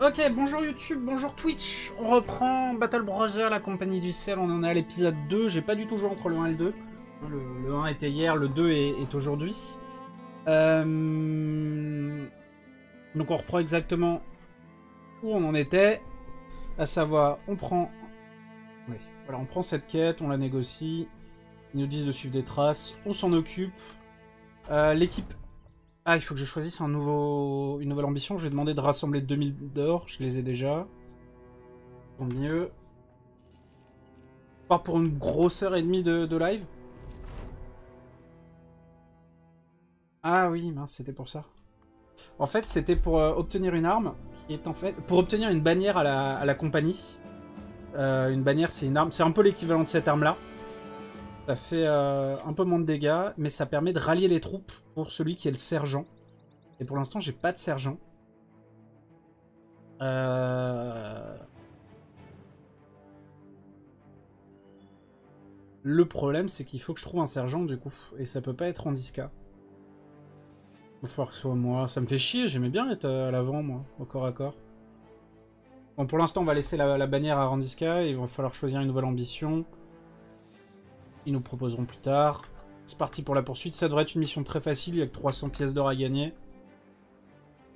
Ok, bonjour YouTube, bonjour Twitch. On reprend Battle Brother, la compagnie du sel. On en est à l'épisode 2. J'ai pas du tout joué entre le 1 et le 2. Le, le 1 était hier, le 2 est, aujourd'hui. Euh... Donc on reprend exactement où on en était. À savoir, on prend... Voilà, on prend cette quête, on la négocie. Ils nous disent de suivre des traces. On s'en occupe. Euh, L'équipe ah, il faut que je choisisse un nouveau... une nouvelle ambition. Je vais demander de rassembler 2000 d'or. Je les ai déjà. Tant mieux. Pas pour une grosse heure et demie de, de live. Ah oui, mince, c'était pour ça. En fait, c'était pour euh, obtenir une arme qui est en fait... Pour obtenir une bannière à la, compagnie. Euh, une bannière, c'est une arme... C'est un peu l'équivalent de cette arme-là. Ça fait euh, un peu moins de dégâts, mais ça permet de rallier les troupes pour celui qui est le sergent. Et pour l'instant, j'ai pas de sergent. Euh... Le problème, c'est qu'il faut que je trouve un sergent, du coup. Et ça peut pas être en 10k. Il va falloir que ce soit moi. Ça me fait chier, j'aimais bien être à l'avant, moi, au corps à corps. Bon, pour l'instant, on va laisser la, la bannière à Randiska. Il va falloir choisir une nouvelle ambition. Ils nous proposeront plus tard. C'est parti pour la poursuite. Ça devrait être une mission très facile. Il y a que 300 pièces d'or à gagner.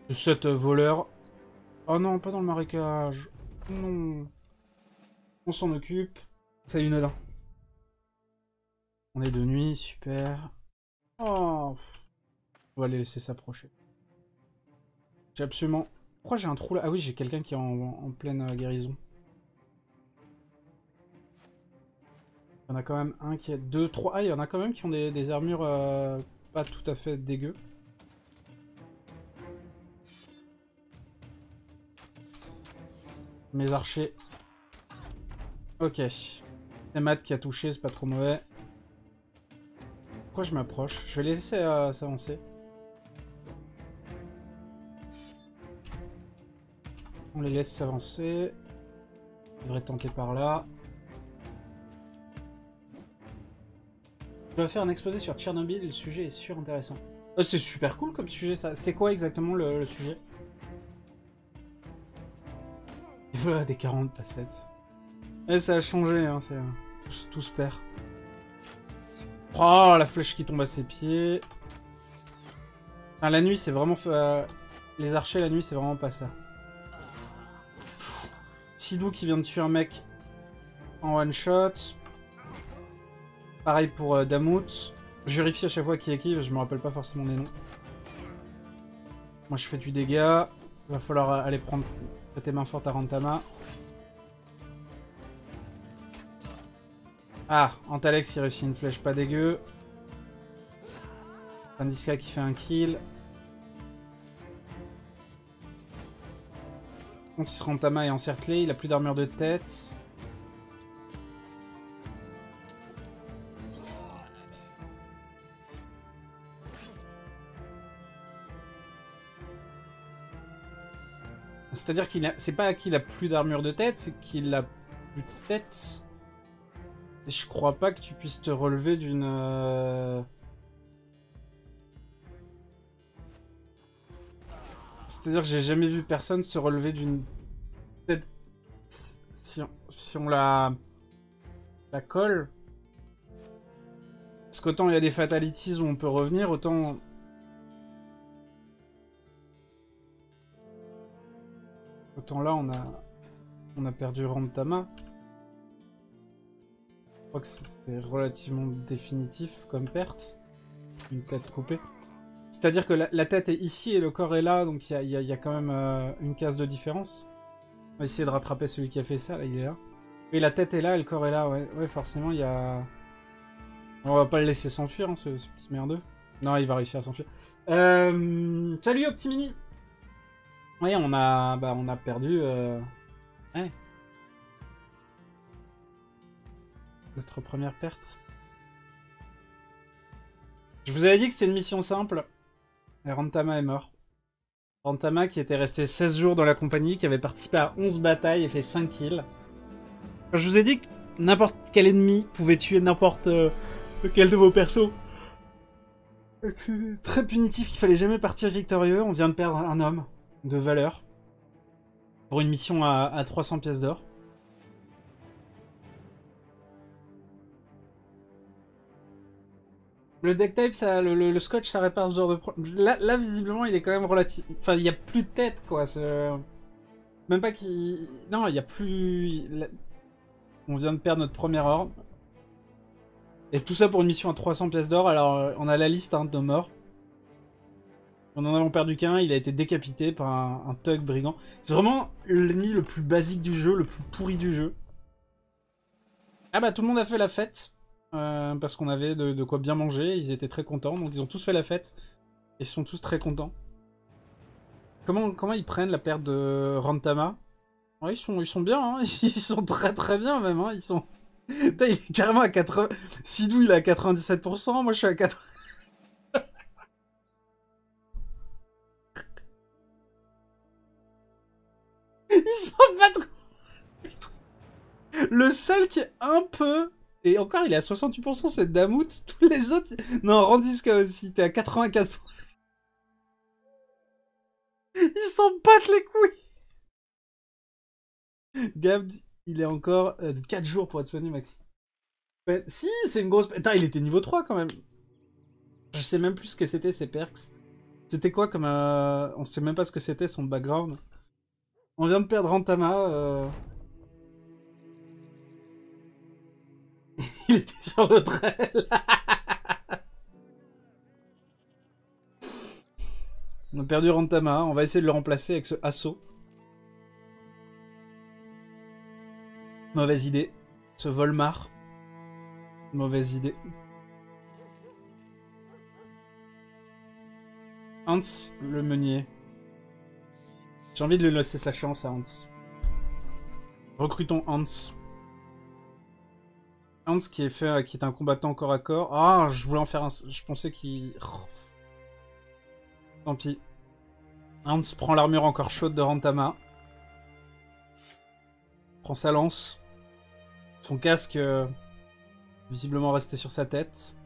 De 7 voleurs. Oh non, pas dans le marécage. Non. On s'en occupe. Salut Nodin. On est de nuit, super. Oh. On va les laisser s'approcher. J'ai absolument... Pourquoi j'ai un trou là? Ah oui, j'ai quelqu'un qui est en, en pleine euh, guérison. Y en a quand même un qui a deux, trois. Ah, il y en a quand même qui ont des, armures euh, pas tout à fait dégueu. Mes archers. Ok. C'est Matt qui a touché, c'est pas trop mauvais. Pourquoi je m'approche? Je vais les laisser euh, s'avancer. On les laisse s'avancer. Je devrais tenter par là. Je dois faire un exposé sur Tchernobyl, le sujet est super intéressant. Oh, c'est super cool comme sujet ça. C'est quoi exactement le, le sujet? Et voilà, des 40 passettes. Et ça a changé, hein, c'est... Tout, tout, se perd. Oh, la flèche qui tombe à ses pieds. Enfin, la nuit, c'est vraiment... Euh, les archers, la nuit, c'est vraiment pas ça. Sidou qui vient de tuer un mec en one shot. Pareil pour euh, Damut. Je vérifie à chaque fois qui est qui, je me rappelle pas forcément des noms. Moi je fais du dégât. Va falloir euh, aller prendre tes mains fortes à Rantama. Ah, Antalex il réussit une flèche pas dégueu. Pandiska qui fait un kill. Contre Rantama est encerclé, il a plus d'armure de tête. C'est-à-dire qu'il a... C'est pas qu'il a plus d'armure de tête, c'est qu'il a plus de tête. Et je crois pas que tu puisses te relever d'une... Euh... C'est-à-dire que j'ai jamais vu personne se relever d'une tête... Si on, si on la... la colle... Parce qu'autant il y a des fatalities où on peut revenir, autant Là, on a, on a perdu Rantama. Je crois que c'est relativement définitif comme perte. Une tête coupée. C'est-à-dire que la, tête est ici et le corps est là, donc il y, y, a, quand même euh, une case de différence. On va essayer de rattraper celui qui a fait ça, là, il est là. Et la tête est là et le corps est là, ouais, forcément, il y a... On va pas le laisser s'enfuir, hein, ce, ce, petit merdeux. Non, il va réussir à s'enfuir. Euh... Salut, Optimini oui, on a, bah, on a perdu. Euh... Ouais. Notre première perte. Je vous avais dit que c'est une mission simple. Et Rantama est mort. Rantama qui était resté 16 jours dans la compagnie, qui avait participé à 11 batailles et fait 5 kills. Je vous ai dit que n'importe quel ennemi pouvait tuer n'importe euh, lequel de vos persos. Très punitif qu'il fallait jamais partir victorieux. On vient de perdre un homme de valeur. Pour une mission à, à 300 pièces d'or. Le deck type, ça, le, scotch, ça répare ce genre de problème. Là, là, visiblement, il est quand même relatif. Enfin, il y a plus de tête, quoi. c'est- Même pas qu'il. Non, il y a plus. On vient de perdre notre première orbe. Et tout ça pour une mission à 300 pièces d'or. Alors, euh, on a la liste hein, de morts. On en avons perdu qu'un, il a été décapité par un, un thug brigand. C'est vraiment l'ennemi le plus basique du jeu, le plus pourri du jeu. Ah bah tout le monde a fait la fête. euh, parce qu'on avait de, quoi bien manger, ils étaient très contents, donc ils ont tous fait la fête. Et ils sont tous très contents. Comment, comment ils prennent la perte de Rantama? Ils sont, ils sont bien, hein. ils sont très très bien même, hein. ils sont... Putain, il est carrément à 80... Sidou il est à 97%, moi je suis à 80... Ils sont pas trop... Le seul qui est un peu... Et encore, il est à 68%, c'est Damout. Tous les autres... Non, Randiska aussi, t'es à 84%. Ils s'en battent les couilles Gab, il est encore euh, 4 jours pour être soigné, Maxi. Si, c'est une grosse... Putain, il était niveau 3 quand même. Je sais même plus ce que c'était ses perks. C'était quoi comme... euh, On sait même pas ce que c'était son background. On vient de perdre Rantama. euh. Il était sur le trail. On a perdu Rantama. On va essayer de le remplacer avec ce assaut. Mauvaise idée. Ce Volmar. Mauvaise idée. Hans, le meunier. J'ai envie de lui laisser sa chance à Hans. Recrutons Hans. Hans qui est un combattant corps à corps. Ah, je voulais en faire un. Je pensais qu'il. Oh. Tant pis. Hans prend l'armure encore chaude de Rantama. Prend sa lance. Son casque euh, visiblement resté sur sa tête.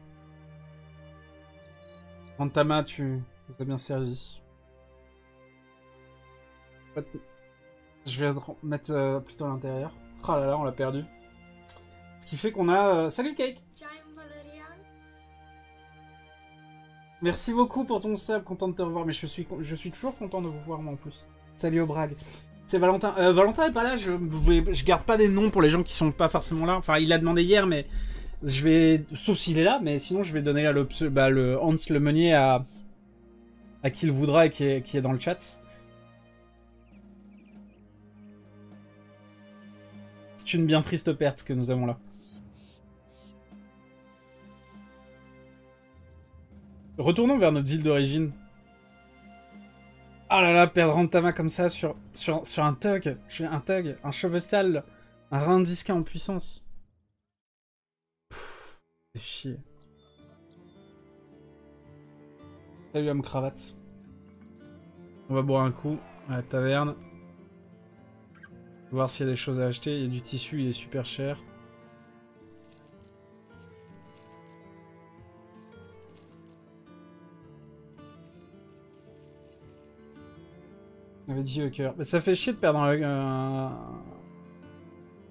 Rantama, tu nous as bien servi. Je vais mettre euh, plutôt à l'intérieur. Oh là là, on l'a perdu. Ce qui fait qu'on a... euh, Salut Cake. Merci beaucoup pour ton sub, content de te revoir, mais je suis, je suis toujours content de vous voir moi en plus. Salut au brag. C'est Valentin. Euh, Valentin est pas là, je, je garde pas des noms pour les gens qui sont pas forcément là. Enfin, il a demandé hier, mais je vais... Sauf s'il est là, mais sinon je vais donner là le, bah, le Hans le meunier à... à qui il voudra et qui est, qui est dans le chat. C'est une bien triste perte que nous avons là. Retournons vers notre ville d'origine. Ah là là, perdre Rantama comme ça sur, sur, sur un thug, un thug, un chevestal, un rein disque en puissance. C'est chier. Salut homme cravate. On va boire un coup à la taverne. Voir s'il y a des choses à acheter. Il y a du tissu, il est super cher. On avait dit au cœur. Mais ça fait chier de perdre un... un...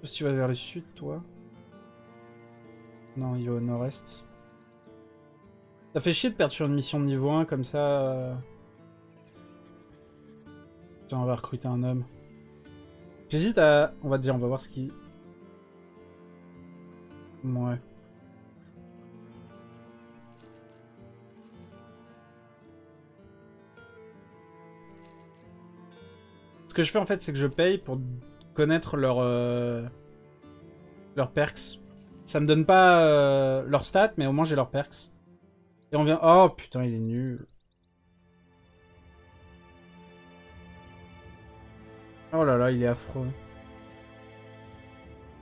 Si tu vas vers le sud, toi. Non, il va au nord-est. Ça fait chier de perdre sur une mission de niveau 1 comme ça. Tiens, on va recruter un homme. J'hésite à... On va dire, on va voir ce qui... Ouais. Ce que je fais en fait, c'est que je paye pour connaître leur euh, leurs perks. Ça me donne pas euh, leurs stats, mais au moins j'ai leurs perks. Et on vient. Oh putain, il est nul. Oh là là, il est affreux.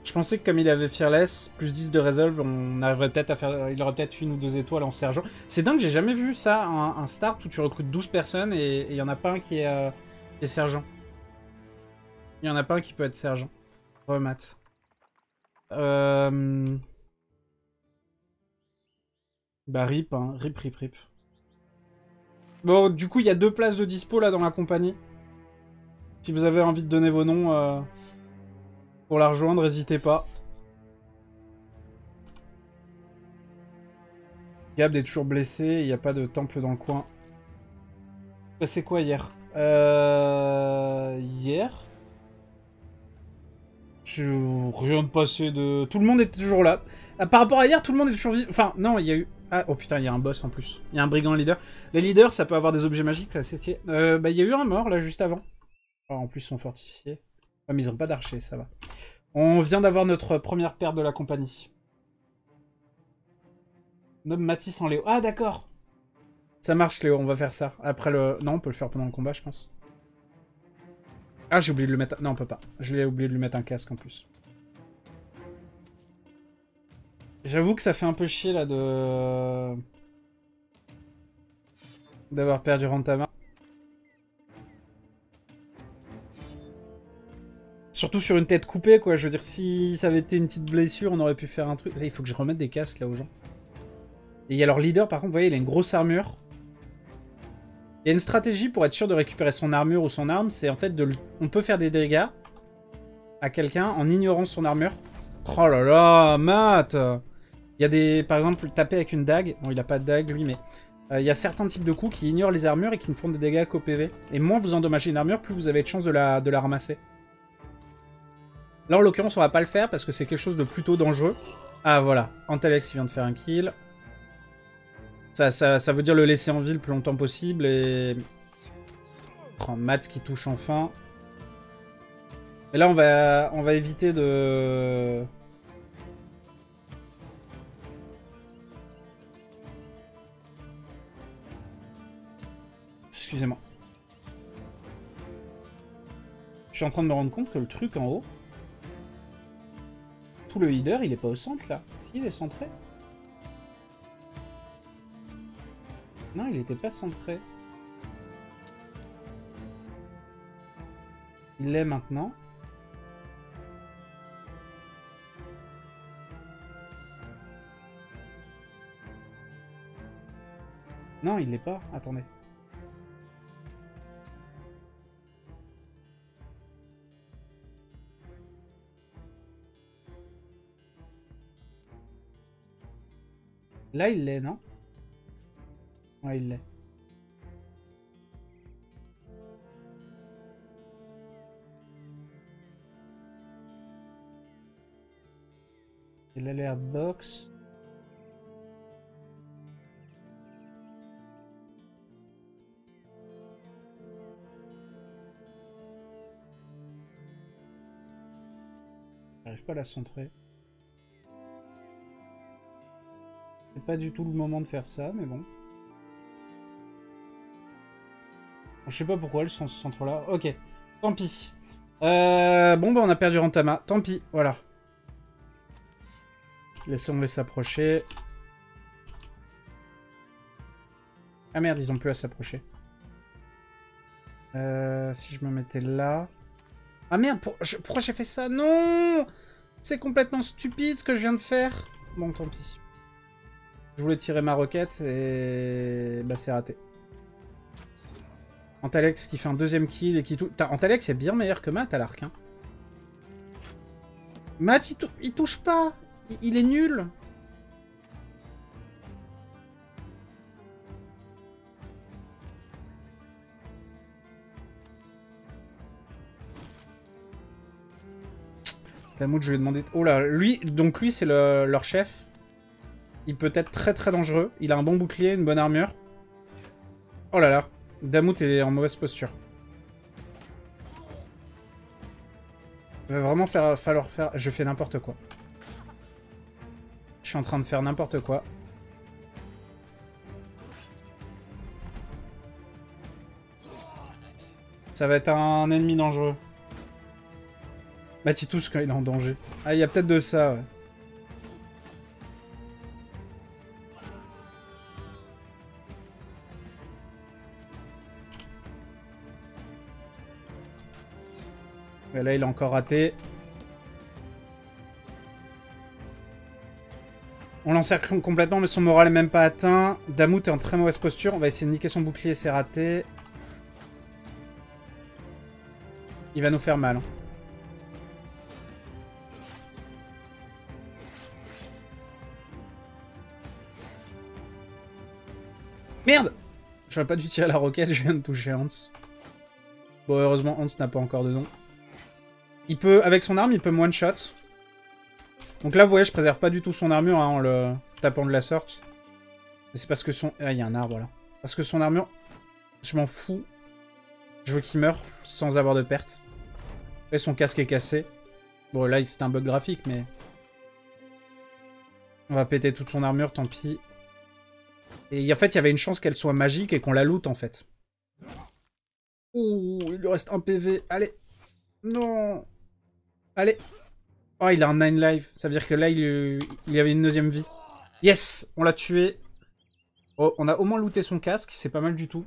Je pensais que comme il avait Fearless, plus 10 de Resolve, on arriverait peut-être à faire... Il aurait peut-être une ou deux étoiles en sergent. C'est dingue, j'ai jamais vu ça, un, start où tu recrutes 12 personnes et il y en a pas un qui est, euh, qui est sergent. Il y en a pas un qui peut être sergent. Remat. Euh... Bah rip, hein. rip, rip, rip. Bon, du coup, il y a deux places de dispo là dans la compagnie. Si vous avez envie de donner vos noms euh, pour la rejoindre, n'hésitez pas. Gab est toujours blessé, il n'y a pas de temple dans le coin. C'est quoi hier? Euh... Hier? Je... Rien de passé de... Tout le monde était toujours là. Ah, par rapport à hier, tout le monde est toujours vivant. Enfin, non, il y a eu... Ah, oh putain, il y a un boss en plus. Il y a un brigand leader. Les leaders, ça peut avoir des objets magiques, ça c'est euh, bah, il y a eu un mort, là, juste avant. En plus, ils sont fortifiés. Ah, mais ils ont pas d'archer, ça va. On vient d'avoir notre première perte de la compagnie. Nomme Matisse en Léo. Ah, d'accord Ça marche, Léo, on va faire ça. Après le... Non, on peut le faire pendant le combat, je pense. Ah, j'ai oublié de le mettre... Non, on peut pas. J'ai oublié de lui mettre un casque, en plus. J'avoue que ça fait un peu chier là de... D'avoir perdu Rantama. Surtout sur une tête coupée quoi, je veux dire si ça avait été une petite blessure on aurait pu faire un truc. Il faut que je remette des casques là aux gens. Et il y a leur leader par contre, vous voyez il a une grosse armure. Il y a une stratégie pour être sûr de récupérer son armure ou son arme, c'est en fait de... On peut faire des dégâts à quelqu'un en ignorant son armure. Oh là là, Matt il y a des, par exemple, taper avec une dague. Bon, il a pas de dague, lui, mais... Euh, il y a certains types de coups qui ignorent les armures et qui ne font des dégâts qu'au PV. Et moins vous endommagez une armure, plus vous avez de chance de de la ramasser. Là, en l'occurrence, on va pas le faire parce que c'est quelque chose de plutôt dangereux. Ah, voilà. Antalex, il vient de faire un kill. Ça, ça, veut dire le laisser en vie le plus longtemps possible et... Prends Mats qui touche enfin. Et là, on va, on va éviter de... Excusez-moi. Je suis en train de me rendre compte que le truc en haut... Le leader, il est pas au centre, là. Il est centré. Non, il était pas centré. Il l'est maintenant. Non, il l'est pas. Attendez. Là, il l'est, non? Ouais, il l'est. Il a l'air box. J'arrive pas à la centrer. C'est pas du tout le moment de faire ça, mais bon. Je sais pas pourquoi elles sont ce centre-là. Ok, tant pis. Euh, bon, bah on a perdu Rantama. Tant pis, voilà. Laissons-les s'approcher. Ah merde, ils ont plus à s'approcher. Euh, si je me mettais là... Ah merde, pourquoi j'ai fait ça? Non C'est complètement stupide ce que je viens de faire. Bon, tant pis. Je voulais tirer ma roquette et bah c'est raté. Antalex qui fait un deuxième kill et qui touche... Antalex est bien meilleur que Matt à l'arc. Hein. Matt il, touche pas il, est nul Tamoud, je lui ai demandé... Oh là, lui, donc lui c'est leur chef. Il peut être très très dangereux. Il a un bon bouclier, une bonne armure. Oh là là. Damut est en mauvaise posture. Il va vraiment faire, falloir faire... Je fais n'importe quoi. Je suis en train de faire n'importe quoi. Ça va être un ennemi dangereux. Bah, tu touches quand il est en danger. Ah, il y a peut-être de ça, ouais. Et là, il a encore raté. On l'encercle complètement, mais son moral est même pas atteint. Damut est en très mauvaise posture. On va essayer de niquer son bouclier, c'est raté. Il va nous faire mal. Merde J'aurais pas dû tirer la roquette, je viens de toucher Hans. Bon, heureusement, Hans n'a pas encore de nom. Il peut, avec son arme, il peut one-shot. Donc là, vous voyez, je préserve pas du tout son armure hein, en le tapant de la sorte. Mais c'est parce que son... Ah, il y a un arbre, là. Parce que son armure, je m'en fous. Je veux qu'il meure sans avoir de perte. Et son casque est cassé. Bon, là, c'est un bug graphique, mais... On va péter toute son armure, tant pis. Et en fait, il y avait une chance qu'elle soit magique et qu'on la loot, en fait. Ouh, il lui reste un PV. Allez. Non. Allez. Oh, il a un 9 life. Ça veut dire que là, il, y avait une deuxième vie. Yes On l'a tué. Oh, on a au moins looté son casque. C'est pas mal du tout.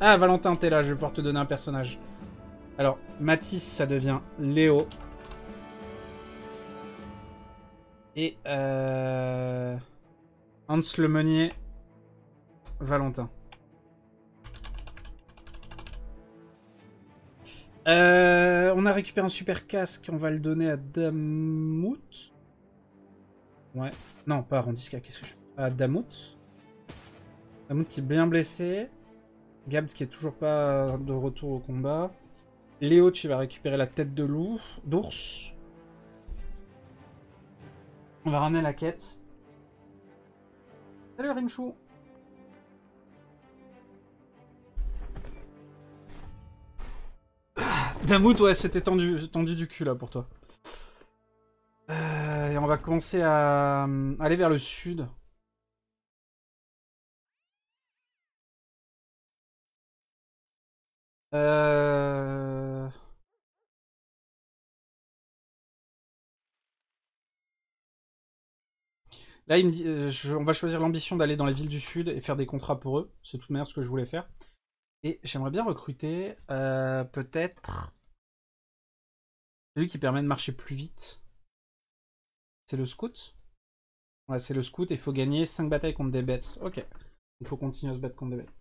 Ah, Valentin, t'es là. Je vais pouvoir te donner un personnage. Alors, Mathis, ça devient Léo. Et euh... Hans le Meunier, Valentin. Euh, on a récupéré un super casque, on va le donner à Damout. Ouais. Non, pas à Randiska, qu'est-ce que je fais? À Damout. Damout qui est bien blessé. Gab qui est toujours pas de retour au combat. Léo, tu vas récupérer la tête de loup, d'ours. On va ramener la quête. Salut Rimchou Damout, ouais, c'était tendu, tendu du cul là pour toi. Euh, et on va commencer à euh, aller vers le sud. Euh... Là, il me dit, je- on va choisir l'ambition d'aller dans les villes du sud et faire des contrats pour eux. C'est de toute manière ce que je voulais faire. Et j'aimerais bien recruter, euh, peut-être, celui qui permet de marcher plus vite. C'est le scout? Ouais, c'est le scout et il faut gagner 5 batailles contre des bêtes. Ok. Il faut continuer à se battre contre des bêtes.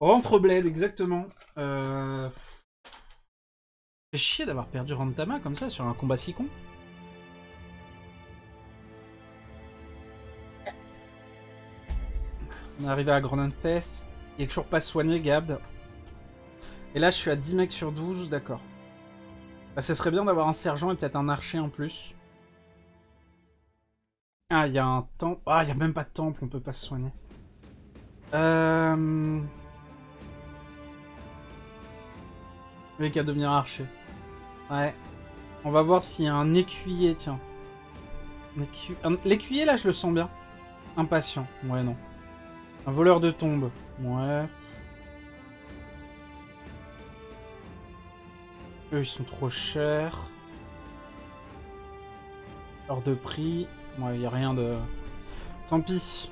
Rentre bled, exactement. Euh... C'est chier d'avoir perdu Rantama comme ça sur un combat si con. On est arrivé à Gronenfest. Il est toujours pas soigné, Gab. Et là, je suis à 10 mecs sur 12, d'accord. Bah, ce serait bien d'avoir un sergent et peut-être un archer en plus. Ah, il y a un temple. Ah, il y a même pas de temple, on peut pas se soigner. Euh... Il qu'à devenir archer. Ouais. On va voir s'il y a un écuyer, tiens. L'écuyer, là, je le sens bien. Impatient. Ouais, non. Un voleur de tombe. Ouais. Eux, ils sont trop chers. Hors de prix. Ouais, y a rien de... Tant pis.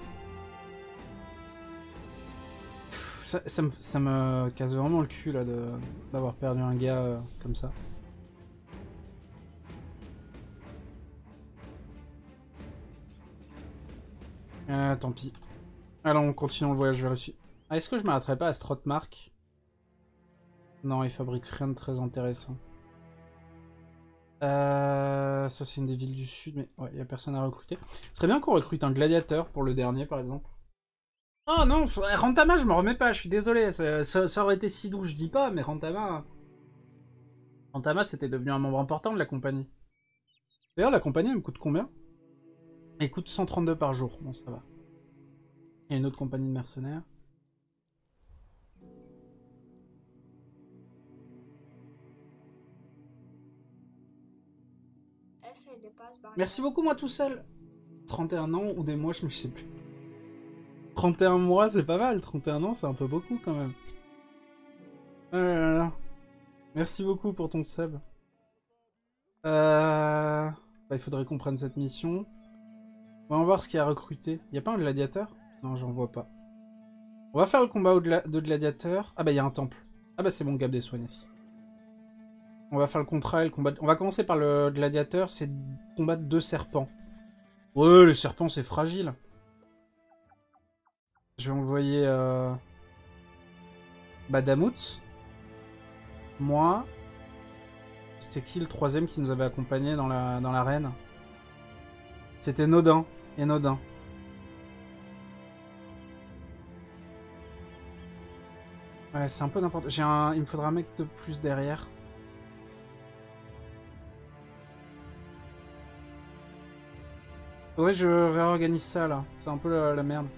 Ça, me, casse vraiment le cul, là, d'avoir perdu un gars euh, comme ça. Ah, tant pis. Allons, continuons le voyage vers le sud. Ah, Est-ce que je m'arrêterai pas à Strotmark Non, il fabrique rien de très intéressant. Euh, ça, c'est une des villes du sud, mais ouais, il a personne à recruter. Ce serait bien qu'on recrute un gladiateur pour le dernier, par exemple. Ah non, f- Rantama, je me remets pas, je suis désolé. Ça, aurait été si doux, je dis pas, mais Rantama... Rantama, c'était devenu un membre important de la compagnie. D'ailleurs, la compagnie, elle me coûte combien? Elle coûte 132 par jour. Bon, ça va. Il y a une autre compagnie de mercenaires. De. Merci beaucoup, moi tout seul. 31 ans ou des mois, je me sais plus. 31 mois, c'est pas mal. 31 ans, c'est un peu beaucoup quand même. Oh là là. Merci beaucoup pour ton sub. Euh... bah, il faudrait qu'on prenne cette mission. On va voir ce qu'il y a recruté. Y a pas un gladiateur? Non, j'en vois pas. On va faire le combat gla- de gladiateur. Ah bah, il y a un temple. Ah bah, c'est bon, Gab des soignés. On va faire le contrat le. On va commencer par le gladiateur, c'est combattre deux serpents. Ouais, les serpents c'est fragile. Je vais envoyer euh... Badamout. moi. C'était qui le troisième qui nous avait accompagné dans la l'arène? C'était Nodin et Nodin. Ouais, c'est un peu n'importe. J'ai. Il me faudra un mec de plus derrière. Faudrait que je réorganise ça là. C'est un peu la, merde.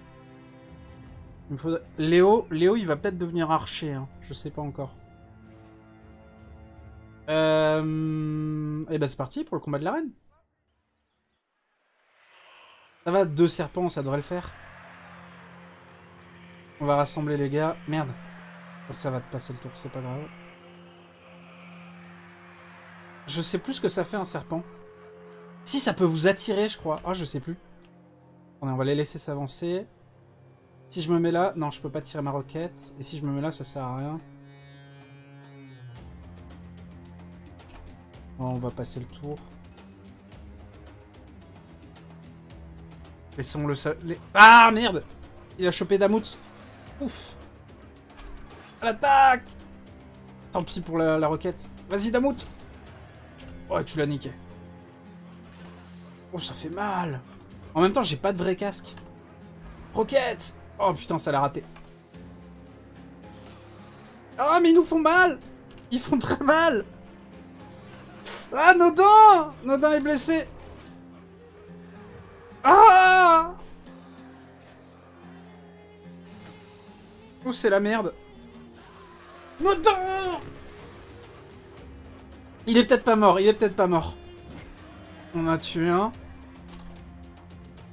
Léo, Léo, il va peut-être devenir archer. Hein. Je sais pas encore. Euh... Et eh ben c'est parti pour le combat de l'arène. Ça va, deux serpents, ça devrait le faire. On va rassembler les gars. Merde. Oh, ça va te passer le tour, c'est pas grave. Je sais plus ce que ça fait un serpent. Si, ça peut vous attirer, je crois. Ah, oh, je sais plus. on va les laisser s'avancer. Si je me mets là... Non, je peux pas tirer ma roquette. Et si je me mets là, ça sert à rien. On va passer le tour. Laissons le... Ah, merde Il a chopé Damout. Ouf À l'attaque Tant pis pour la, roquette. Vas-y, Damout Oh, tu l'as niqué. Oh, ça fait mal. En même temps, j'ai pas de vrai casque. Roquette Oh putain, ça l'a raté. Ah, mais ils nous font mal Ils font très mal Ah, Nodin Nodin est blessé Ah Oh, c'est la merde. Nodin Il est peut-être pas mort, il est peut-être pas mort. On a tué un.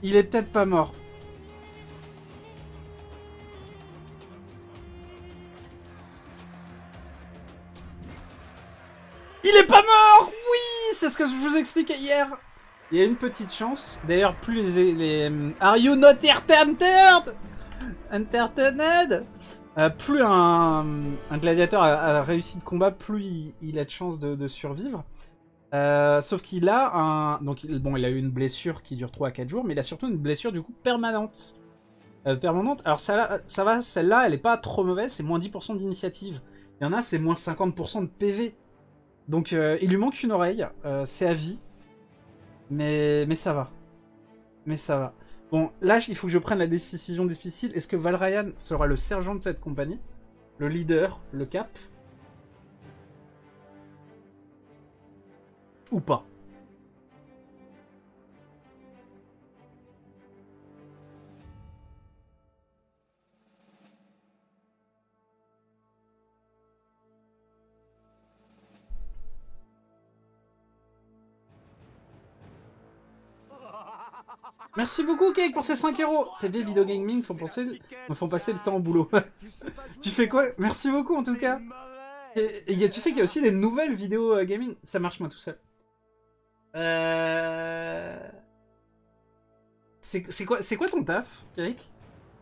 Il est peut-être pas mort. Il est pas mort Oui C'est ce que je vous expliquais hier Il y a une petite chance. D'ailleurs, plus les, les... Are you not entertained? Entertained? Euh, Plus un, un gladiateur a, réussi de combat, plus il, a de chances de, survivre. Euh, sauf qu'il a un... Donc, bon, il a eu une blessure qui dure 3 à 4 jours, mais il a surtout une blessure, du coup, permanente. Euh, permanente. Alors, ça, ça va, celle-là, elle est pas trop mauvaise, c'est moins 10% d'initiative. Il y en a, c'est moins 50% de PV. Donc euh, il lui manque une oreille, c'est à vie. Mais, mais ça va. Mais ça va. Bon, là, il faut que je prenne la décision difficile. Est-ce que Valrayan sera le sergent de cette compagnie? Le leader Le cap? Ou pas Merci beaucoup, Cake, pour ces 5 euros. TV Video Gaming font me font passer le temps au boulot. tu fais quoi? Merci beaucoup, en tout cas. Et, tu sais qu'il y a aussi des nouvelles vidéos euh, gaming. Ça marche, moi, tout seul. Euh... C'est quoi, ton taf, Eric?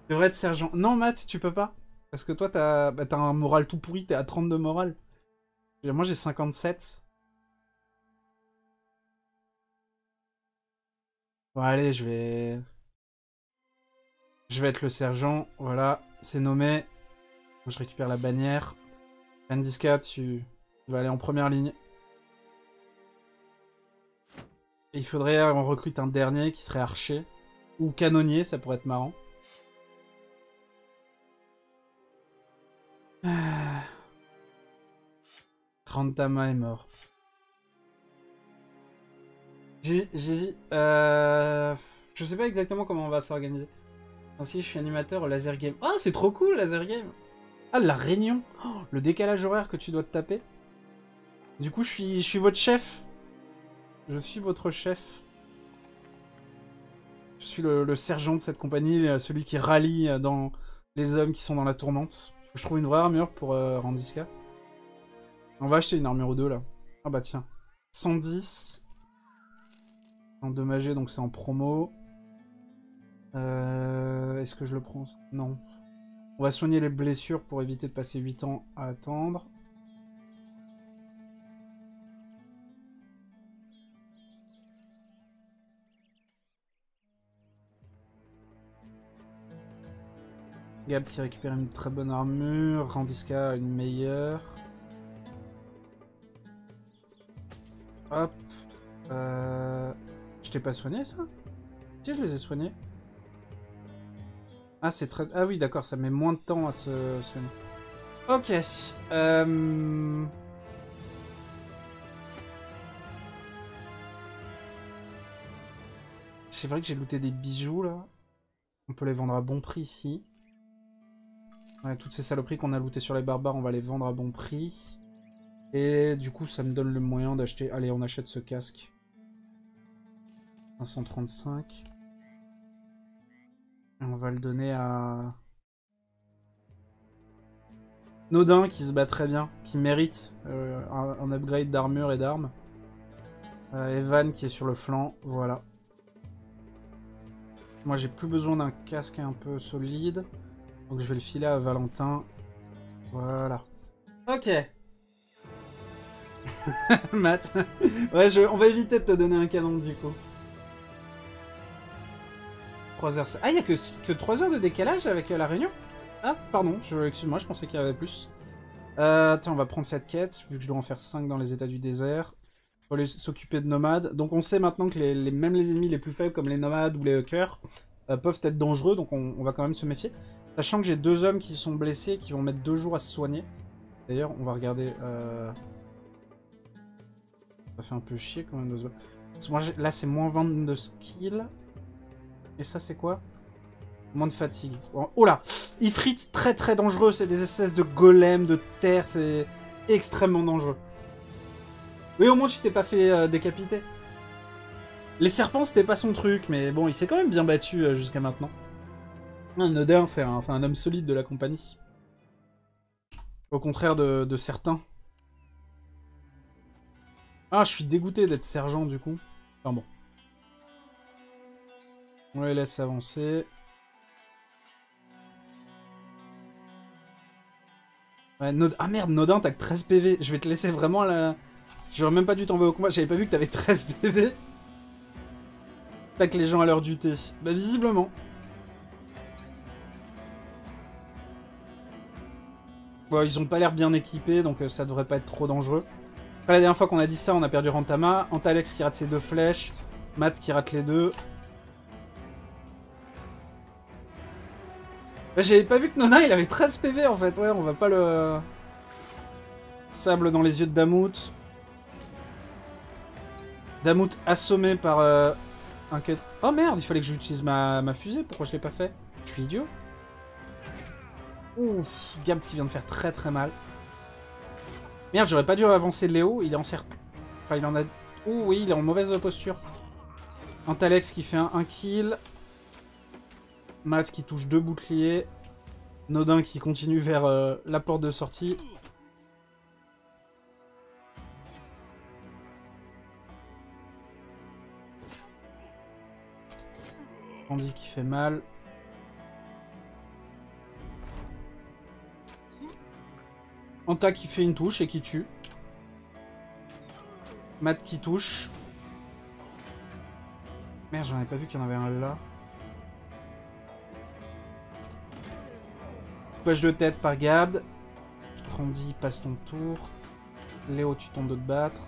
Tu devrais être sergent. Non, Matt, tu peux pas. Parce que toi, t'as bah, un moral tout pourri, t'es à 32 moral. Moi, j'ai 57. Bon, allez, je vais... Je vais être le sergent. Voilà, c'est nommé. Je récupère la bannière. Andiska, tu... tu vas aller en première ligne. Il faudrait qu'on recrute un dernier qui serait archer. Ou canonnier, ça pourrait être marrant. Ah. Rantama est mort. J'ai... Euh... Je sais pas exactement comment on va s'organiser. Ainsi, je suis animateur au laser game. Ah, c'est trop cool, laser game Ah, la réunion oh, Le décalage horaire que tu dois te taper. Du coup, je suis, je suis votre chef. Je suis votre chef. Je suis le, sergent de cette compagnie, euh, celui qui rallie euh, dans les hommes qui sont dans la tourmente. Je trouve une vraie armure pour euh, Randiska. On va acheter une armure ou deux, là. Ah bah tiens. 110, endommagé, donc c'est en promo. Euh, est-ce que je le prends? Non. On va soigner les blessures pour éviter de passer 8 ans à attendre. Gab qui récupère une très bonne armure, Randiska une meilleure. Hop. Euh... Je t'ai pas soigné ça? Si, je les ai soignés. Ah, c'est très... Ah oui, d'accord, ça met moins de temps à se soigner. Ok. Euh... C'est vrai que j'ai looté des bijoux, là. On peut les vendre à bon prix, ici. Toutes ces saloperies qu'on a lootées sur les barbares, on va les vendre à bon prix. Et du coup, ça me donne le moyen d'acheter... Allez, on achète ce casque. 535. Et on va le donner à... Nodin qui se bat très bien, qui mérite euh, un, upgrade d'armure et d'armes. Euh, Evan qui est sur le flanc, voilà. Moi j'ai plus besoin d'un casque un peu solide, donc je vais le filer à Valentin. Voilà. Ok. Matt. ouais, je, on va éviter de te donner un canon du coup. 3 heures. Ah, il n'y a que, que 3 heures de décalage avec euh, la réunion? Ah, pardon, excuse-moi, je pensais qu'il y avait plus. Euh, on va prendre cette quête, vu que je dois en faire 5 dans les états du désert. Faut aller s'occuper de nomades. Donc on sait maintenant que les, même les ennemis les plus faibles, comme les nomades ou les hackers, peuvent être dangereux, donc on, va quand même se méfier. Sachant que j'ai deux hommes qui sont blessés, qui vont mettre deux jours à se soigner. D'ailleurs, on va regarder... Euh... Ça fait un peu chier quand même, deux hommes. Là, c'est moins 20 de skill. Et ça, c'est quoi? Moins de fatigue. Oh là Ifrit, très très dangereux. C'est des espèces de golems de terre. C'est extrêmement dangereux. Oui, au moins, tu t'es pas fait euh, décapiter. Les serpents, c'était pas son truc, mais bon, il s'est quand même bien battu euh, jusqu'à maintenant. Nodin, c'est un, homme solide de la compagnie. Au contraire de, de certains. Ah, je suis dégoûté d'être sergent, du coup. Enfin bon. On les laisse avancer. Ouais, Ah merde, Nodin, t'as que 13 PV. Je vais te laisser vraiment la... J'aurais même pas dû t'envoyer au combat. J'avais pas vu que t'avais 13 PV. Les gens à l'heure du thé. Bah visiblement. Bon, ils ont pas l'air bien équipés, donc euh, ça devrait pas être trop dangereux. La dernière fois qu'on a dit ça, on a perdu Rantama. Antalex qui rate ses deux flèches. Matt qui rate les deux. Bah, j'avais pas vu que Nona il avait 13 PV en fait. Ouais, on va pas le... Sable dans les yeux de Damut. Damut assommé par euh, un. Oh merde, il fallait que j'utilise ma, ma fusée. Pourquoi je l'ai pas fait? Je suis idiot. Ouf, Gab qui vient de faire très très mal. Merde, j'aurais pas dû avancer Léo. Il est en cercle. Enfin, il en a... Ouh, oui, il est en mauvaise posture. Antalex qui fait un, un kill. Matt qui touche deux boucliers. Nodin qui continue vers euh, la porte de sortie. Andy qui fait mal. Anta qui fait une touche et qui tue. Matt qui touche. Merde, j'en avais pas vu qu'il y en avait un là. Poche de tête par Gab. Randy, passe ton tour. Léo, tu tombes de te battre.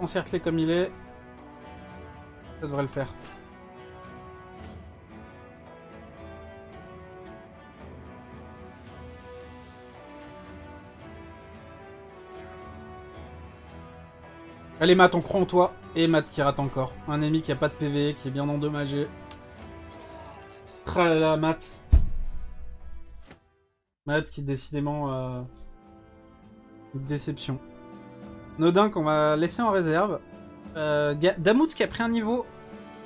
Encerclé comme il est, ça devrait le faire. Allez Matt, on croit en toi. Et Matt qui rate encore. Un ennemi qui a pas de PV, qui est bien endommagé. Tralala, Matt. Matt qui décidément... Euh... Déception. Nodin qu'on va laisser en réserve. Euh, qui a pris un niveau.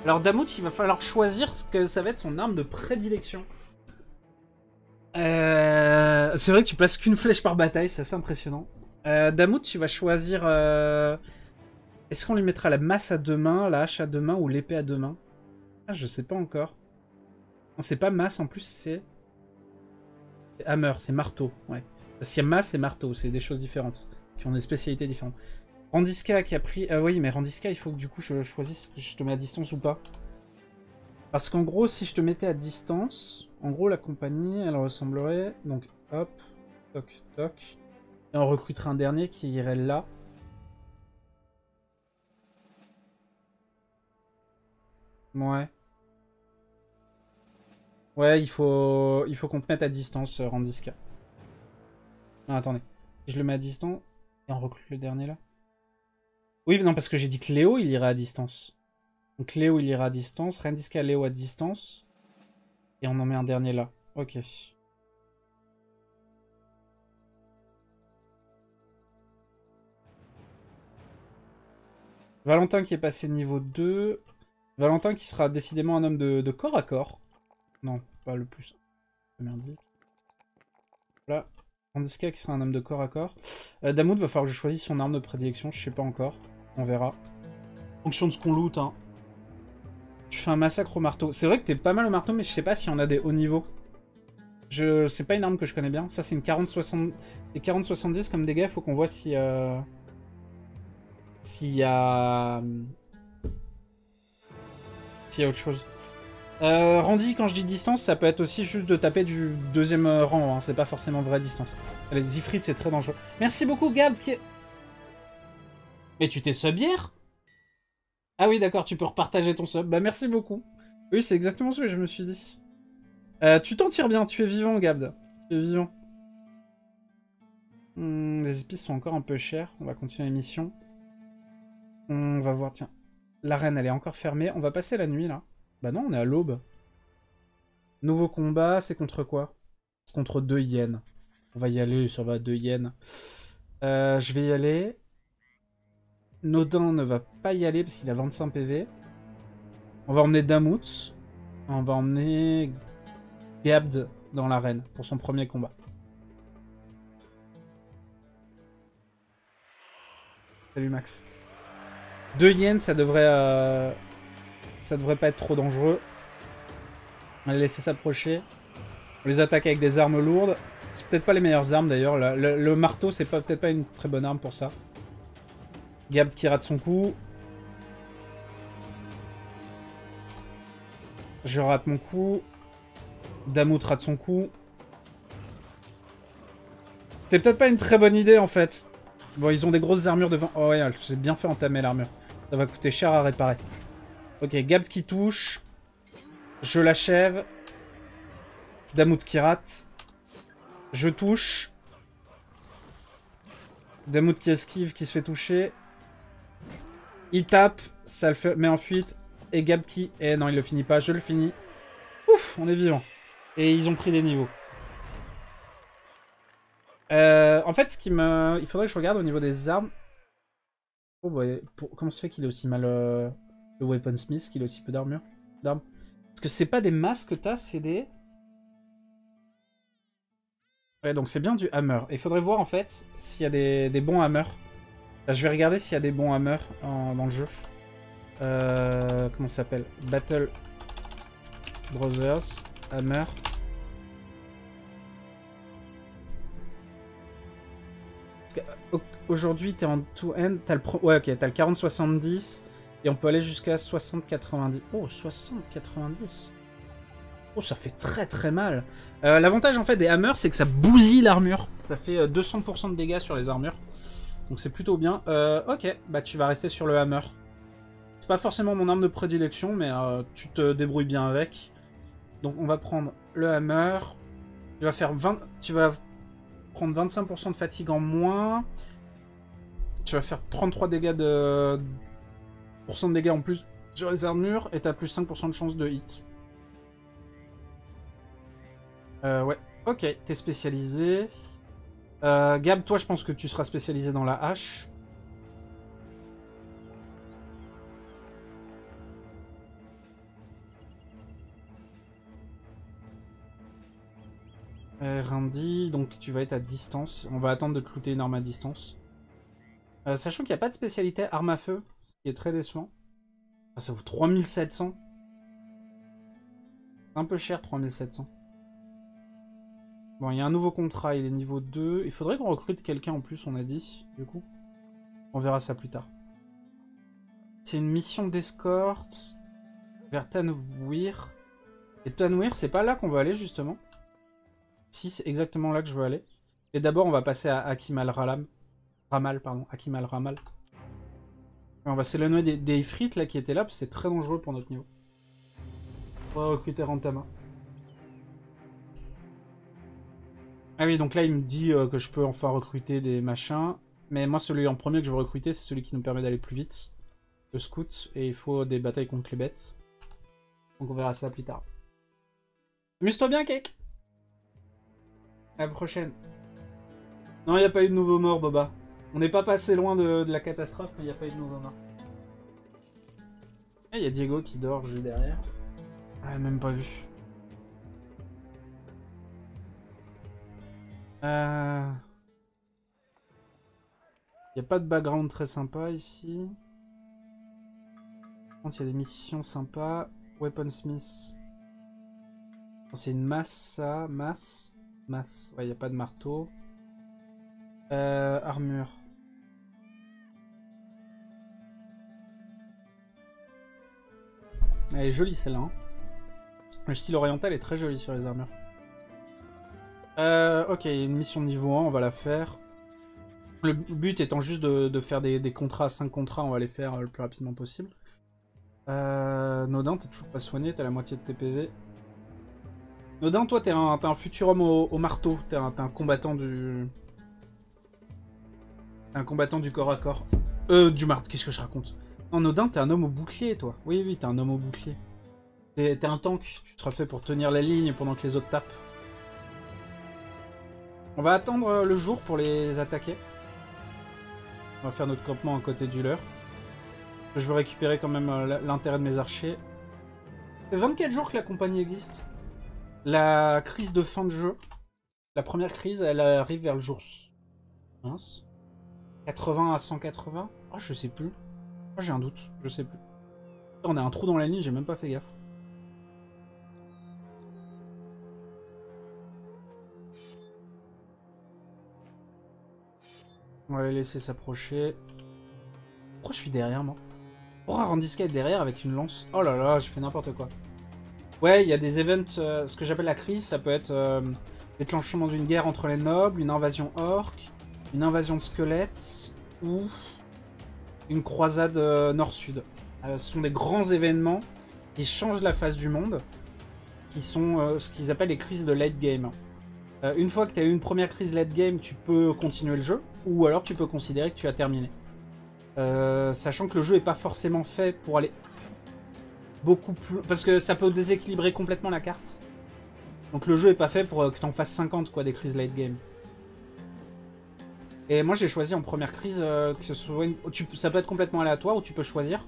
Alors Damut, il va falloir choisir ce que ça va être son arme de prédilection. Euh, c'est vrai que tu places qu'une flèche par bataille, c'est assez impressionnant. Euh, tu vas choisir... Euh, est-ce qu'on lui mettra la masse à deux mains, la hache à deux mains ou l'épée à deux mains? Ah, je sais pas encore. Non, c'est pas masse, en plus c'est... Hammer, c'est marteau, ouais. Parce qu'il y a masse et marteau, c'est des choses différentes qui ont des spécialités différentes. Randiska qui a pris... Ah oui, mais Randiska, il faut que du coup je choisisse je te mets à distance ou pas. Parce qu'en gros, si je te mettais à distance, en gros, la compagnie, elle ressemblerait... Donc, hop, toc, toc. Et on recruterait un dernier qui irait là. Ouais. Ouais, il faut, il faut qu'on te mette à distance, euh, Randiska. Non, attendez. Si je le mets à distance, on recrute le dernier là Oui, non, parce que j'ai dit que Léo, il irait à distance. Donc Léo, il ira à distance. Randiska, Léo à distance. Et on en met un dernier là. Ok. Valentin qui est passé niveau 2. Valentin qui sera décidément un homme de, corps à corps. Non, pas le plus. Merdique. Randiska qui sera un homme de corps à corps. Euh, Damoud va falloir que je choisisse son arme de prédilection. Je sais pas encore. On verra. En fonction de ce qu'on loot, hein. Tu fais un massacre au marteau. C'est vrai que t'es pas mal au marteau, mais je sais pas s'il y en a des hauts niveaux. Je... C'est pas une arme que je connais bien. Ça, c'est une 40-70 40 comme dégâts. Faut qu'on voit si... Euh... S'il y a... S'il y a autre chose. Euh, Randy, quand je dis distance, ça peut être aussi juste de taper du deuxième rang. Hein. C'est pas forcément vraie distance. Les Ifrit, c'est très dangereux. Merci beaucoup, Gab. Qui... Mais tu t'es sub hier Ah oui, d'accord, tu peux repartager ton sub. Bah merci beaucoup. Oui, c'est exactement ce que je me suis dit. Euh, tu t'en tires bien, tu es vivant, Gab. Tu es vivant. Hmm, les épices sont encore un peu chères. On va continuer l'émission. On va voir, tiens. L'arène, elle est encore fermée. On va passer la nuit, là. Bah non, on est à l'aube. Nouveau combat, c'est contre quoi? Contre deux hyènes. On va y aller, ça va, deux hyènes. Euh, je vais y aller. Nodin ne va pas y aller parce qu'il a 25 PV. On va emmener Damut. On va emmener Gabd dans l'arène pour son premier combat. Salut Max. Deux yens, ça devrait... Euh, ça devrait pas être trop dangereux. On les laisser s'approcher. On les attaque avec des armes lourdes. C'est peut-être pas les meilleures armes d'ailleurs. Le, marteau, c'est peut-être pas une très bonne arme pour ça. Gab qui rate son coup. Je rate mon coup. Damout rate son coup. C'était peut-être pas une très bonne idée en fait. Bon, ils ont des grosses armures devant. Oh ouais, j'ai bien fait entamer l'armure. Ça va coûter cher à réparer. Ok, Gabs qui touche. Je l'achève. Damout qui rate. Je touche. Damout qui esquive, qui se fait toucher. Il tape, ça le fait, met en fuite. Et Gab qui... Eh non, il le finit pas, je le finis. Ouf, on est vivant. Et ils ont pris des niveaux. Euh, en fait, ce qui me... Il faudrait que je regarde au niveau des armes. Oh bah, comment se fait qu'il ait aussi mal euh, le Weapon Smith, qu'il ait aussi peu d'armure Parce que c'est pas des masques que t'as, c'est des... Ouais, donc c'est bien du hammer. Il faudrait voir en fait s'il y a des, bons hammers. je vais regarder s'il y a des bons hammers dans le jeu. Euh, comment ça s'appelle? Battle Brothers, Hammer. Aujourd'hui, t'es en two-end. Ouais, ok, t'as le 40-70. Et on peut aller jusqu'à 60-90. Oh, 60-90. Oh, ça fait très très mal. Euh, l'avantage en fait des hammers, c'est que ça bousille l'armure. Ça fait 200% euh, de dégâts sur les armures. Donc c'est plutôt bien. Euh, ok, bah tu vas rester sur le hammer. C'est pas forcément mon arme de prédilection, mais tu te débrouilles bien avec. Donc on va prendre le hammer. Tu vas faire 20... Tu vas prendre 25% de fatigue en moins. Tu vas faire 33 dégâts de... de dégâts en plus sur les armures et t'as plus 5% de chance de hit. Euh, ouais. Ok, t'es spécialisé. Euh, Gab, toi, je pense que tu seras spécialisé dans la hache. Euh, Randy, donc tu vas être à distance. On va attendre de te looter une arme à distance. Sachant qu'il n'y a pas de spécialité arme à feu, qui est très décevant. Ah, ça vaut 3700. C'est un peu cher 3700. Bon, il y a un nouveau contrat, il est niveau 2. Il faudrait qu'on recrute quelqu'un en plus, on a dit, du coup. On verra ça plus tard. C'est une mission d'escorte. vers Tanwir. Et Tanwir, c'est pas là qu'on veut aller justement Si, c'est exactement là que je veux aller. Et d'abord, on va passer à Akimal Ralam. Ramal, pardon. Akimal Ramal. On va s'éloigner des, des Ifrit là qui étaient là, parce que c'est très dangereux pour notre niveau. On va recruter Rantama. Ah oui, donc là, il me dit euh, que je peux enfin recruter des machins. Mais moi, celui en premier que je veux recruter, c'est celui qui nous permet d'aller plus vite. Le scout. Et il faut des batailles contre les bêtes. Donc on verra ça plus tard. Amuse-toi bien, Cake À la prochaine. Non, il n'y a pas eu de nouveau mort, Boba. On n'est pas passé loin de, la catastrophe, mais il n'y a pas eu de nouveau mort. Il y a Diego qui dort juste derrière. Ah, même pas vu. Euh... Il n'y a pas de background très sympa ici. Par contre, il y a des missions sympas. Weaponsmith. C'est une masse, ça. Masse. Masse. Ouais, il n'y a pas de marteau. Euh, armure. Elle est jolie celle-là. Hein. Le style oriental est très joli sur les armures. Euh, ok, une mission niveau 1, on va la faire. Le but étant juste de, faire des, contrats, 5 contrats, on va les faire le plus rapidement possible. Euh, Nodin, t'es toujours pas soigné, t'as la moitié de tes PV. Nodin, toi, t'es un, un, futur homme au, marteau, t'es un, un, combattant du... Un combattant du corps à corps. Euh, du marteau, qu'est-ce que je raconte? Non, Nodin, t'es un homme au bouclier, toi. Oui, oui, t'es un homme au bouclier. T'es un tank, tu seras fait pour tenir la ligne pendant que les autres tapent. On va attendre euh, le jour pour les attaquer. On va faire notre campement à côté du leur. Je veux récupérer quand même euh, l'intérêt de mes archers. Ça fait 24 jours que la compagnie existe. La crise de fin de jeu, la première crise, elle arrive vers le jour... Mince. 80 à 180 Ah, je sais plus. J'ai un doute, je sais plus. On a un trou dans la ligne, j'ai même pas fait gaffe. On va les laisser s'approcher. Pourquoi je suis derrière, moi? Pourquoi Randiska est derrière avec une lance? Oh là là, je fais n'importe quoi. Ouais, il y a des events, euh, ce que j'appelle la crise, ça peut être euh, déclenchement d'une guerre entre les nobles, une invasion orque, une invasion de squelettes, ou une croisade euh, nord-sud. ce sont des grands événements qui changent la face du monde, qui sont ce qu'ils appellent les crises de late game. une fois que tu as eu une première crise late game, tu peux continuer le jeu, ou alors tu peux considérer que tu as terminé. Euh, sachant que le jeu n'est pas forcément fait pour aller beaucoup plus... Parce que ça peut déséquilibrer complètement la carte. Donc le jeu est pas fait pour euh, que tu en fasses 50 quoi, des crises late game. Et moi j'ai choisi en première crise euh, que ce soit ça peut être complètement aléatoire ou tu peux choisir.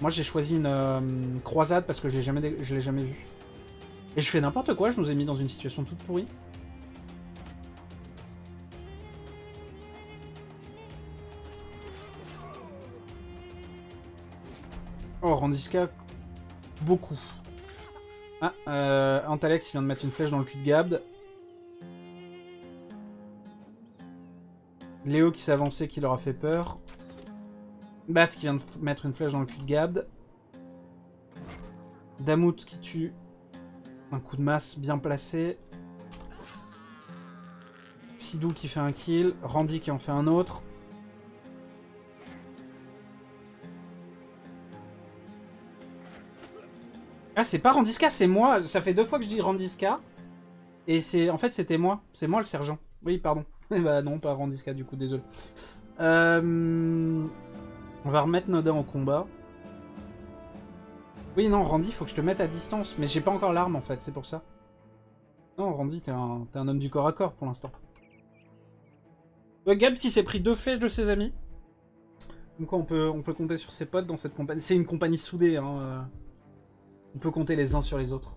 Moi j'ai choisi une croisade parce que je l'ai jamais, je l'ai jamais vu. Et je fais n'importe quoi, je nous ai mis dans une situation toute pourrie. Oh, Randiska, beaucoup. Ah, euh, Antalex vient de mettre une flèche dans le cul de Gab. Léo qui avancé, qui leur a fait peur. Bat qui vient de mettre une flèche dans le cul de Gab. Damout qui tue. Un coup de masse bien placé. Sidou qui fait un kill. Randy qui en fait un autre. Ah, c'est pas Randiska, c'est moi. Ça fait deux fois que je dis Randiska. Et c'est, en fait, c'était moi. C'est moi le sergent. Oui, pardon. Eh bah non, pas Randiska, du coup, désolé. Euh... On va remettre Nodin en combat. Oui, non, Randy, faut que je te mette à distance. Mais j'ai pas encore l'arme, en fait, c'est pour ça. Non, Randy, t'es un, un, homme du corps à corps, pour l'instant. Gab qui s'est pris deux flèches de ses amis. Donc on peut, on peut compter sur ses potes dans cette compagnie. C'est une compagnie soudée, hein. Euh. On peut compter les uns sur les autres.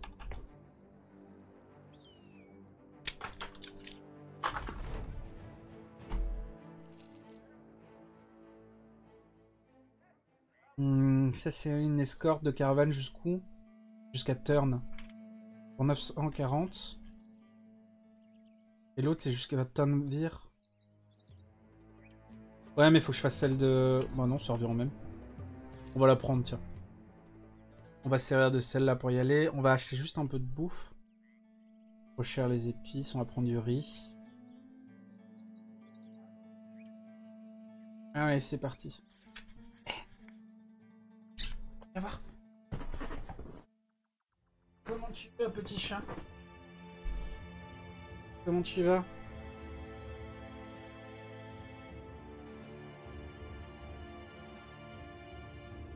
Hmm, ça c'est une escorte de caravane jusqu'où? Jusqu'à Turn. Pour 940. Et l'autre c'est jusqu'à Turnvir. Ouais mais faut que je fasse celle de... Bon non, environ même. On va la prendre tiens. On va se servir de celle-là pour y aller. On va acheter juste un peu de bouffe. Trop cher les épices, on va prendre du riz. Allez, c'est parti. Comment tu vas, petit chat? Comment tu vas?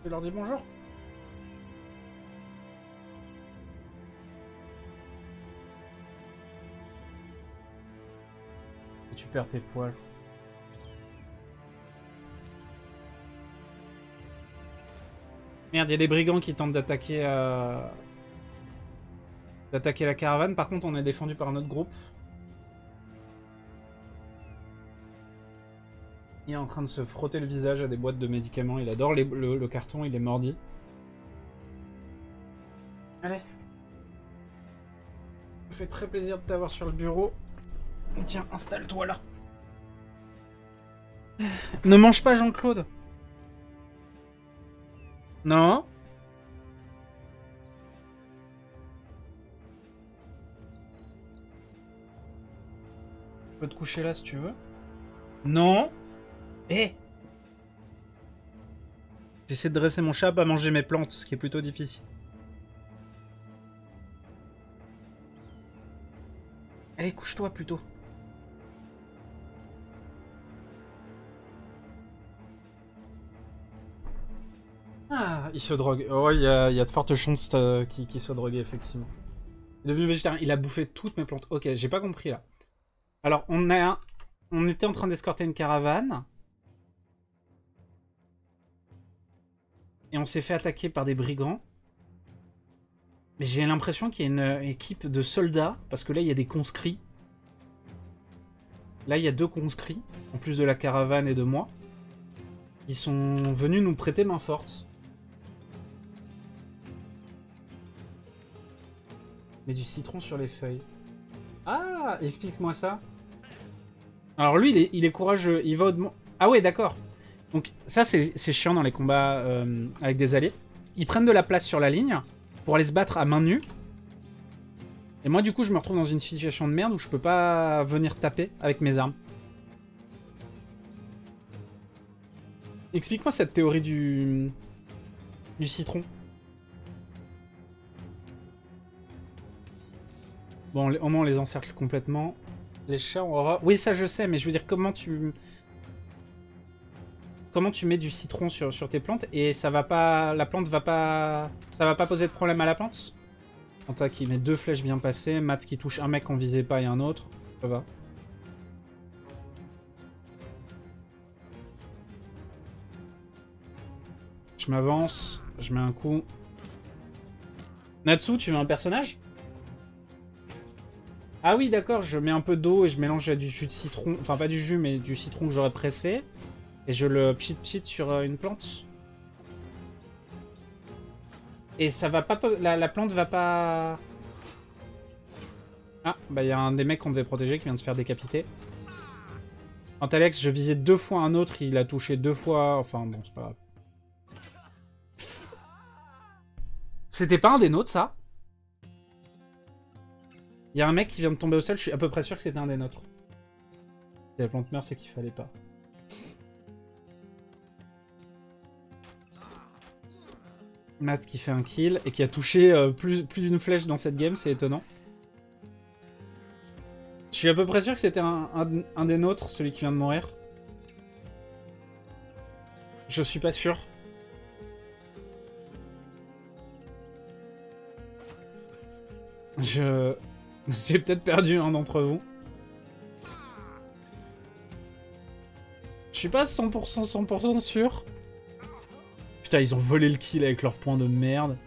Tu leur dis bonjour. Et tu perds tes poils. Merde, il y a des brigands qui tentent d'attaquer euh, d'attaquer la caravane. Par contre, on est défendu par un autre groupe. Il est en train de se frotter le visage à des boîtes de médicaments. Il adore le, carton, il est mordi. Allez. Ça me fait très plaisir de t'avoir sur le bureau. Tiens, installe-toi là. Ne mange pas Jean-Claude. Non Tu peux te coucher là si tu veux. Non Eh J'essaie de dresser mon chat, pas manger mes plantes, ce qui est plutôt difficile. Allez, couche-toi plutôt. Il se drogue. Oh, il y, a, de fortes chances euh, qu'il soit drogué, effectivement. Il est devenu végétarien. Il a bouffé toutes mes plantes. Ok, j'ai pas compris, là. Alors, on, a, on était en train d'escorter une caravane. Et on s'est fait attaquer par des brigands. Mais j'ai l'impression qu'il y a une équipe de soldats. Parce que là, il y a des conscrits. Là, il y a deux conscrits. En plus de la caravane et de moi. Qui sont venus nous prêter main forte. Mets du citron sur les feuilles. Ah, explique-moi ça. Alors lui, il est, courageux. Il va au... Ah ouais, d'accord. Donc ça, c'est chiant dans les combats euh, avec des alliés. Ils prennent de la place sur la ligne pour aller se battre à main nue. Et moi, du coup, je me retrouve dans une situation de merde où je peux pas venir taper avec mes armes. Explique-moi cette théorie du... du citron. Bon, au moins on les encercle complètement. Les chats, on va... Oui, ça je sais, mais je veux dire, comment tu... Comment tu mets du citron sur, sur tes plantes et ça va pas... La plante va pas... Ça va pas poser de problème à la plante? Quanta qui met deux flèches bien passées, Matt qui touche un mec qu'on visait pas et un autre. Ça va. Je m'avance, je mets un coup. Natsu, tu veux un personnage? Ah oui, d'accord, je mets un peu d'eau et je mélange du jus de citron. Enfin, pas du jus, mais du citron que j'aurais pressé. Et je le pchit pchit sur euh, une plante. Et ça va pas... La, plante va pas... Ah, bah il y a un des mecs qu'on devait protéger qui vient de se faire décapiter. Quant Alex, je visais deux fois un autre, il a touché deux fois... Enfin, bon, c'est pas grave. C'était pas un des nôtres, ça? Il y a un mec qui vient de tomber au sol, je suis à peu près sûr que c'était un des nôtres. Si la plante meurt, c'est qu'il fallait pas. Matt qui fait un kill et qui a touché euh, plus, d'une flèche dans cette game, c'est étonnant. Je suis à peu près sûr que c'était un, un, des nôtres, celui qui vient de mourir. Je suis pas sûr. Je... J'ai peut-être perdu un d'entre vous. Je suis pas 100% 100% sûr. Putain, ils ont volé le kill avec leur point de merde.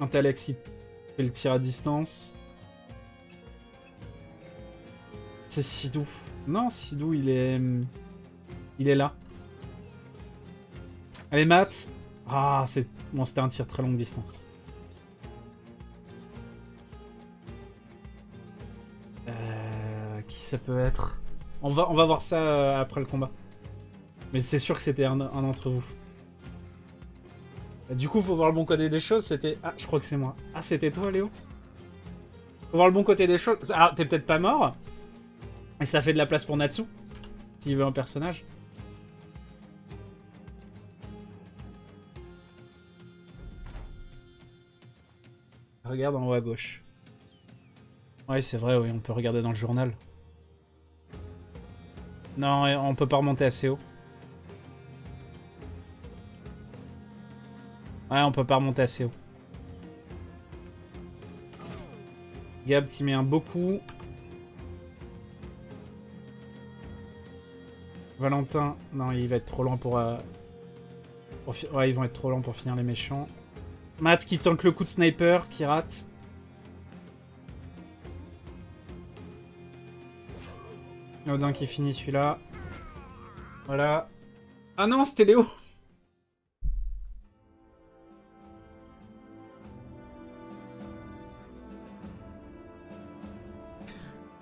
Un Talex, il fait le tir à distance. C'est Sidou. Non, Sidou, il est... Il est là. Allez, Matt. Ah, c'est Bon, c'était un tir très longue distance. Euh, qui ça peut être? On va, voir ça euh, après le combat. Mais c'est sûr que c'était un, un d'entre vous. Du coup, faut voir le bon côté des choses. C'était. Ah, je crois que c'est moi. Ah, c'était toi, Léo? Faut voir le bon côté des choses. Alors, t'es peut-être pas mort. Et ça fait de la place pour Natsu. S'il veut un personnage. Regarde en haut à gauche. Ouais, c'est vrai, oui, on peut regarder dans le journal. Non, on peut pas remonter assez haut. Ouais, on peut pas remonter assez haut. Gab qui met un beau coup. Valentin, non, il va être trop lent pour... Euh, ouais, ils vont être trop lents pour finir les méchants. Matt qui tente le coup de sniper, qui rate. Odin qui finit celui-là. Voilà. Ah non, c'était Léo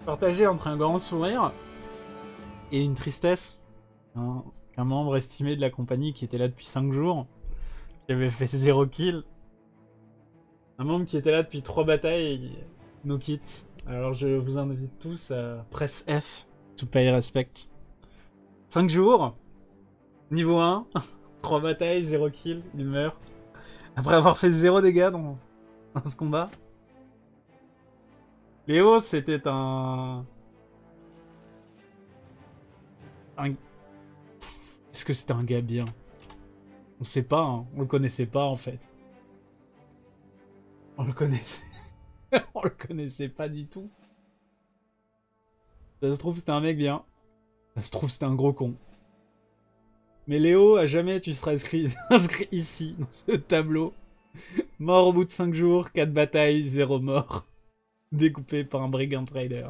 Partagé entre un grand sourire et une tristesse. Hein, qu'un membre estimé de la compagnie qui était là depuis 5 jours, qui avait fait 0 kill. Un membre qui était là depuis 3 batailles nous quitte. Alors je vous invite tous à presse F to pay respect. 5 jours, niveau 1, 3 batailles, 0 kill, il meurt. Après avoir fait 0 dégâts dans, dans ce combat. Léo, c'était un... un... Est-ce que c'était un gars bien? On sait pas, hein. on le connaissait pas en fait. On le connaissait... on le connaissait pas du tout. Ça se trouve, c'était un mec bien. Ça se trouve, c'était un gros con. Mais Léo, à jamais tu seras inscrit, ici, dans ce tableau. Mort au bout de 5 jours, 4 batailles, 0 mort découpé par un Brigand Raider.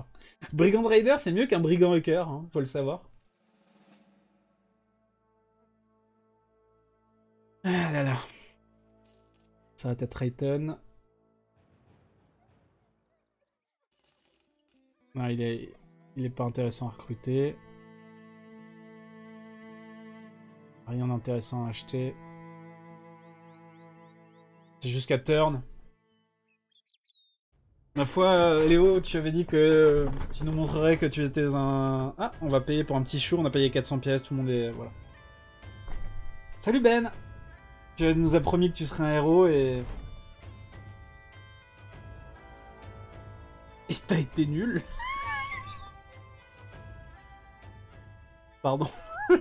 Brigand Raider, c'est mieux qu'un Brigand Hacker, hein, faut le savoir. Ah là là. Ça va être Rayton. Non, il est, il est pas intéressant à recruter. Rien d'intéressant à acheter. C'est jusqu'à turn. Ma foi, euh, Léo, tu avais dit que tu nous montrerais que tu étais un... Ah, on va payer pour un petit chou, on a payé 400 pièces, tout le monde est... Voilà. Salut Ben Tu nous as promis que tu serais un héros et... Et t'as été nul Pardon.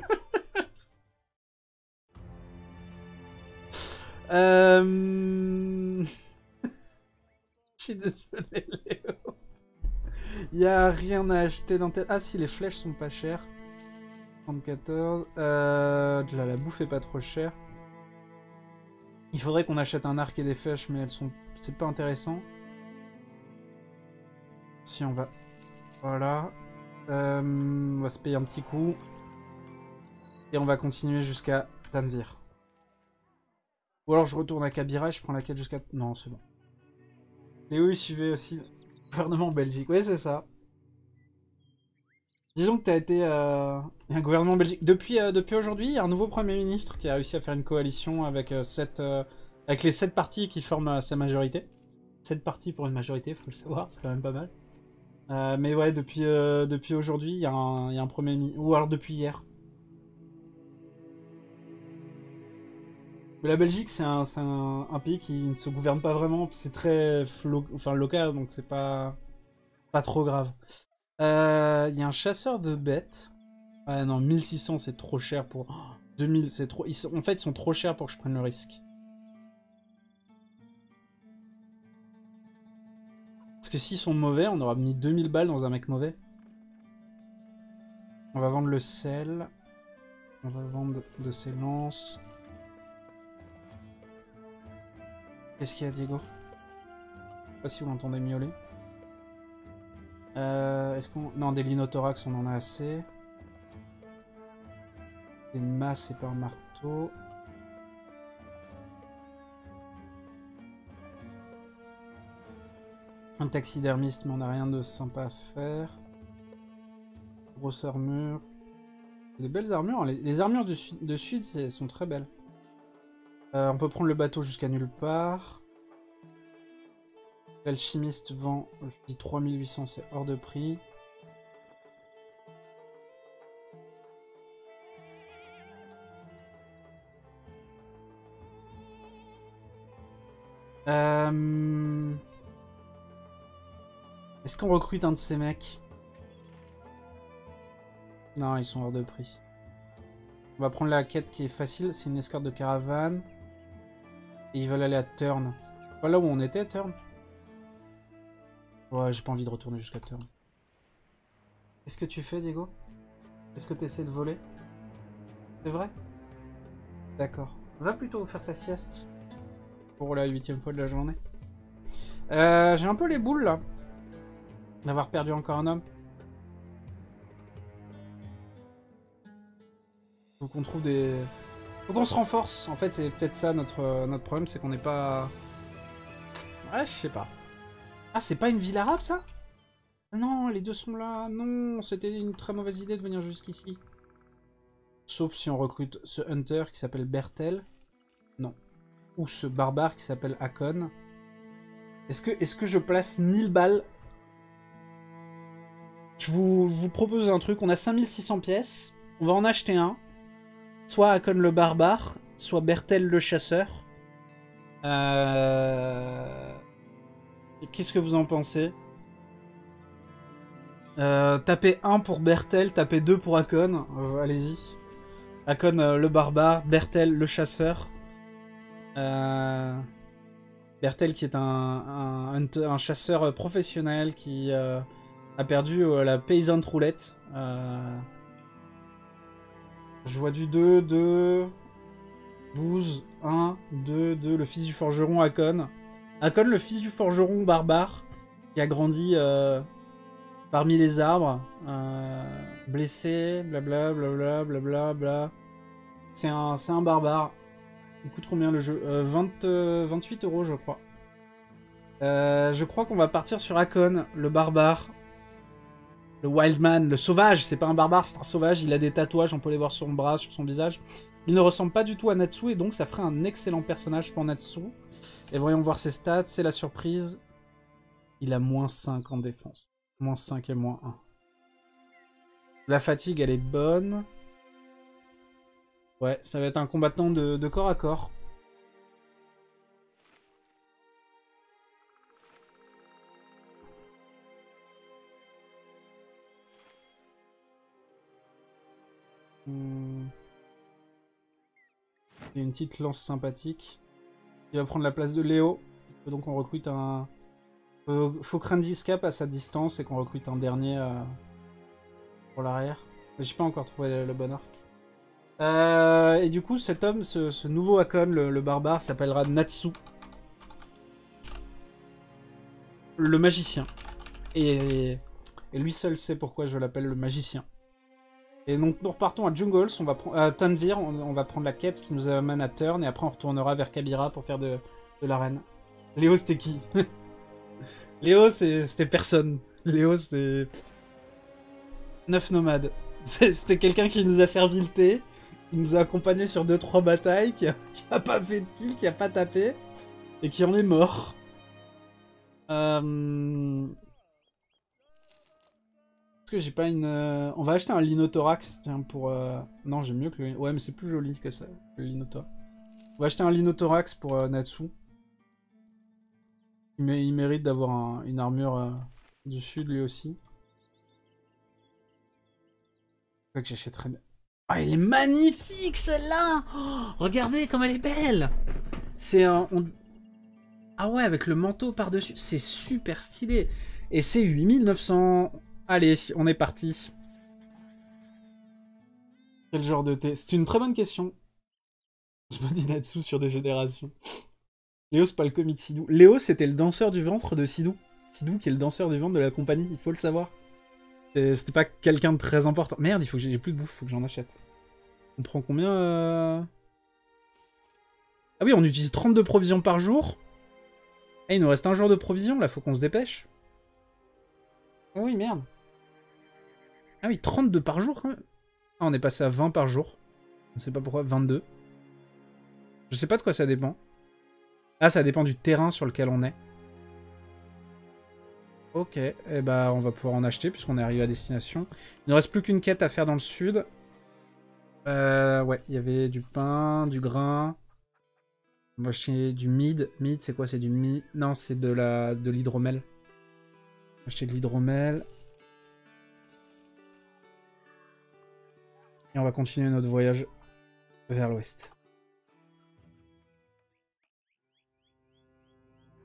euh... Je suis désolé, Léo. Il y a rien à acheter dans tête. Ah si, les flèches sont pas chères. 34. Euh, la bouffe est pas trop chère. Il faudrait qu'on achète un arc et des flèches, mais elles sont... C'est pas intéressant. Si on va... Voilà. Euh, on va se payer un petit coup. Et on va continuer jusqu'à Tanvir. Ou alors je retourne à Kabira et je prends la quête jusqu'à... Non, c'est bon. Léo, il suivait aussi le gouvernement Belgique. Oui, c'est ça. Disons que tu as été euh, un gouvernement belgique. Depuis, euh, depuis aujourd'hui, il y a un nouveau Premier ministre qui a réussi à faire une coalition avec, euh, avec les sept partis qui forment sa majorité. Sept partis pour une majorité, faut le savoir, c'est quand même pas mal. mais ouais, depuis, depuis aujourd'hui, il y, y, a un Premier ministre. Ou alors depuis hier. La Belgique, c'est un, pays qui ne se gouverne pas vraiment. C'est très local, donc c'est pas, pas trop grave. Il euh, y a un chasseur de bêtes. Ah non, 1600, c'est trop cher pour... 2000, c'est trop... en fait, ils sont trop chers pour que je prenne le risque. Parce que s'ils sont mauvais, on aura mis 2000 balles dans un mec mauvais. On va vendre le sel. On va vendre de ses lances. Qu'est-ce qu'il y a, Diego Je sais pas si vous l'entendez miauler. Euh, Est-ce qu'on... Non, des linothorax, on en a assez. Des masses et par marteau. Un taxidermiste, mais on n'a rien de sympa à faire. Grosse armure. Des belles armures. Les, armures de sud sont très belles. Euh, on peut prendre le bateau jusqu'à nulle part. L'alchimiste vend, je dis 3800, c'est hors de prix. Euh, est-ce qu'on recrute un de ces mecs? Non, ils sont hors de prix. On va prendre la quête qui est facile, c'est une escorte de caravane. Ils veulent aller à Turn. C'est pas là où on était, Turn Ouais, j'ai pas envie de retourner jusqu'à Turn. Qu'est-ce que tu fais, Diego? Est-ce que tu essaies de voler? C'est vrai? D'accord. Va plutôt faire ta sieste pour la huitième fois de la journée. Euh, j'ai un peu les boules là. D'avoir perdu encore un homme. Faut qu'on trouve des... Faut qu'on se renforce. En fait, c'est peut-être ça notre, notre problème, c'est qu'on n'est pas... Ouais, je sais pas. Ah, c'est pas une ville arabe, ça? Non, les deux sont là. Non, c'était une très mauvaise idée de venir jusqu'ici. Sauf si on recrute ce hunter qui s'appelle Bertel. Non ou ce barbare qui s'appelle Akon. Est-ce que, je place 1000 balles? Je vous, vous, propose un truc. On a 5600 pièces. On va en acheter un. Soit Akon le barbare, soit Bertel le chasseur. Euh... Qu'est-ce que vous en pensez? Euh, Tapez 1 pour Bertel, tapez 2 pour Akon. Euh, allez-y. Akon le barbare, Bertel le chasseur. Bertel qui est un, un, chasseur professionnel qui a perdu la paysanne roulette. Je vois du 2, 2, 12, 1, 2, 2, le fils du forgeron Akon. Akon, le fils du forgeron barbare, qui a grandi parmi les arbres, blessé, blabla, blabla, blabla, bla. C'est un, barbare. Il coûte combien le jeu? 20, euh, 28 euh, euros, je crois. Euh, je crois qu'on va partir sur Akon, le barbare. Le Wildman, le sauvage. C'est pas un barbare, c'est un sauvage. Il a des tatouages, on peut les voir sur son bras, sur son visage. Il ne ressemble pas du tout à Natsu et donc ça ferait un excellent personnage pour Natsu. Et voyons voir ses stats, c'est la surprise. Il a moins 5 en défense. Moins 5 et moins 1. La fatigue, elle est bonne. Ouais, ça va être un combattant de, corps à corps. Il y a une petite lance sympathique. Il va prendre la place de Léo. Donc on recrute un... Faut, faut craindre Discap à sa distance et qu'on recrute un dernier euh, pour l'arrière. J'ai pas encore trouvé le bon arc. Euh, et du coup, cet homme, ce, nouveau Hakon, le, barbare, s'appellera Natsu. Le magicien. Et, lui seul sait pourquoi je l'appelle le magicien. Et donc nous repartons à Jungles, on va à Tanvir, on, va prendre la quête qui nous amène à Turn, et après on retournera vers Kabira pour faire de, de l'arène. Léo, c'était qui? Léo, c'était personne. Léo, c'était... Neuf nomades. C'était quelqu'un qui nous a servi le thé, qui nous a accompagnés sur 2-3 batailles, qui a, pas fait de kill, qui a pas tapé, et qui en est mort. Euh... J'ai pas une... Euh, on va acheter un linothorax, tiens, pour... Euh, non, j'ai mieux que le... Ouais, mais c'est plus joli que ça, le linothorax. On va acheter un linothorax pour euh, Natsu. Mais il mérite d'avoir une armure du sud, lui aussi. que j'achèterais ah, elle est magnifique celle-là oh, Regardez comme elle est belle C'est un... Ah ouais, avec le manteau par-dessus, c'est super stylé. Et c'est 8900... Allez, on est parti. Quel genre de thé? C'est une très bonne question. Je me dis Natsu sur des générations. Léo, c'est pas le comique Sidou. Léo, c'était le danseur du ventre de Sidou. Sidou qui est le danseur du ventre de la compagnie, il faut le savoir. C'était pas quelqu'un de très important. Merde, il faut que j'ai plus de bouffe, faut que j'en achète. On prend combien euh Ah oui, on utilise 32 provisions par jour. Eh, il nous reste un jour de provisions, là, faut qu'on se dépêche. Oh oui, merde. Ah oui, 32 par jour, quand même. Ah, on est passé à 20 par jour. Je ne sais pas pourquoi, 22. Je sais pas de quoi ça dépend. Ah, ça dépend du terrain sur lequel on est. Ok, et eh bah on va pouvoir en acheter puisqu'on est arrivé à destination. Il ne reste plus qu'une quête à faire dans le sud. Euh, ouais, il y avait du pain, du grain. On va acheter du mid. Mid, c'est quoi? C'est du mi... Non, c'est de la de l'hydromel. Acheter de l'hydromel. Et on va continuer notre voyage vers l'ouest.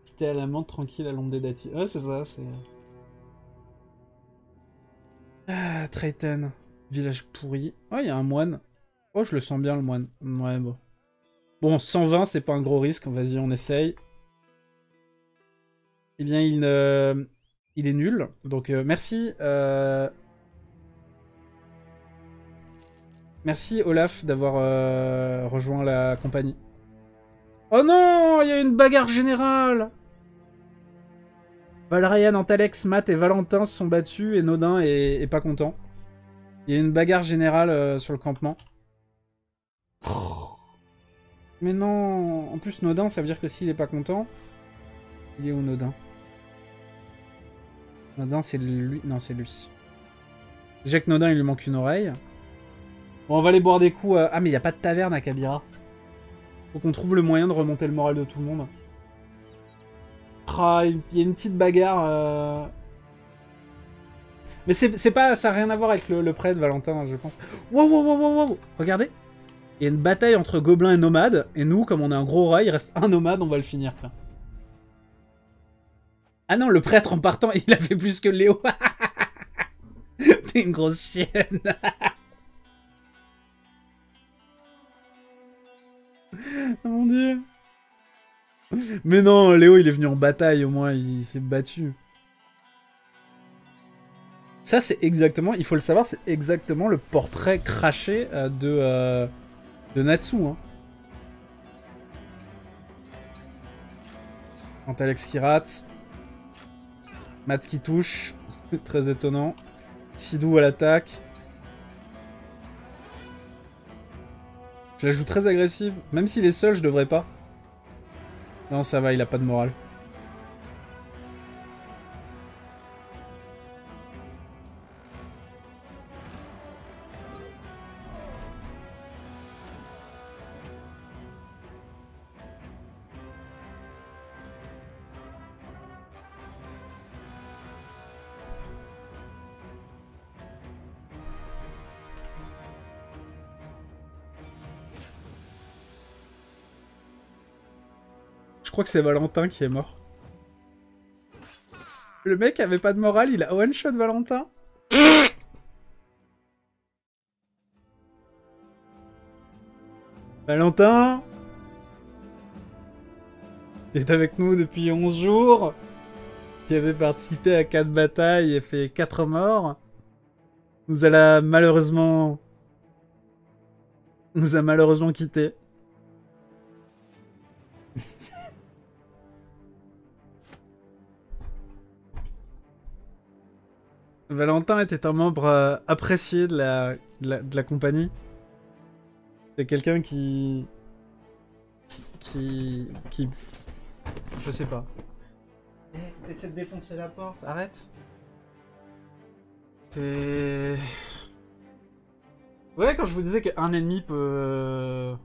C'était à la menthe tranquille à l'ombre des datis. Ouais, c'est ça, c'est... Ah, Triton. Village pourri. Oh, il y a un moine. Oh, je le sens bien, le moine. Ouais, bon. Bon, 120, c'est pas un gros risque. Vas-y, on essaye. Eh bien, il, il est nul. Donc, euh, merci. Euh, merci, Olaf, d'avoir euh, rejoint la compagnie. Oh non Il y a une bagarre générale Valerian, Antalex, Matt et Valentin se sont battus et Nodin est, pas content. Il y a une bagarre générale sur le campement. Mais non En plus, Nodin, ça veut dire que s'il est pas content... Il est où, Nodin? Nodin, c'est lui... Non, c'est lui. Déjà que Nodin, il lui manque une oreille. Bon, on va aller boire des coups... Ah, mais il n'y a pas de taverne à Kabira. Faut qu'on trouve le moyen de remonter le moral de tout le monde. Ah, il y a une petite bagarre... Euh. Mais c'est pas... Ça n'a rien à voir avec le, prêtre, Valentin, je pense. Wow, wow, wow, wow, wow Regardez il y a une bataille entre gobelins et nomades, et nous, comme on est un gros rat, il reste un nomade, on va le finir, tiens. Ah non, le prêtre en partant, il a fait plus que Léo. T'es une grosse chienne. mon dieu. Mais non, Léo, il est venu en bataille, au moins, il s'est battu. Ça, c'est exactement, il faut le savoir, c'est exactement le portrait craché euh, de... Euh, de Natsu, hein. Quand Alex qui rate. Matt qui touche. Très étonnant. Sidou à l'attaque. Je la joue très agressive. Même s'il est seul, je devrais pas. Non, ça va, il a pas de morale. Crois que c'est Valentin qui est mort. Le mec avait pas de morale, il a one-shot Valentin Valentin T'es avec nous depuis 11 jours Qui avait participé à 4 batailles et fait 4 morts Nous a malheureusement... Nous a malheureusement quitté. Valentin était un membre euh, apprécié de la, de la, compagnie. C'est quelqu'un qui... qui... qui... Je sais pas. Eh, t'essaies de défoncer la porte, arrête T'es... Ouais, quand je vous disais qu'un ennemi peut... Euh,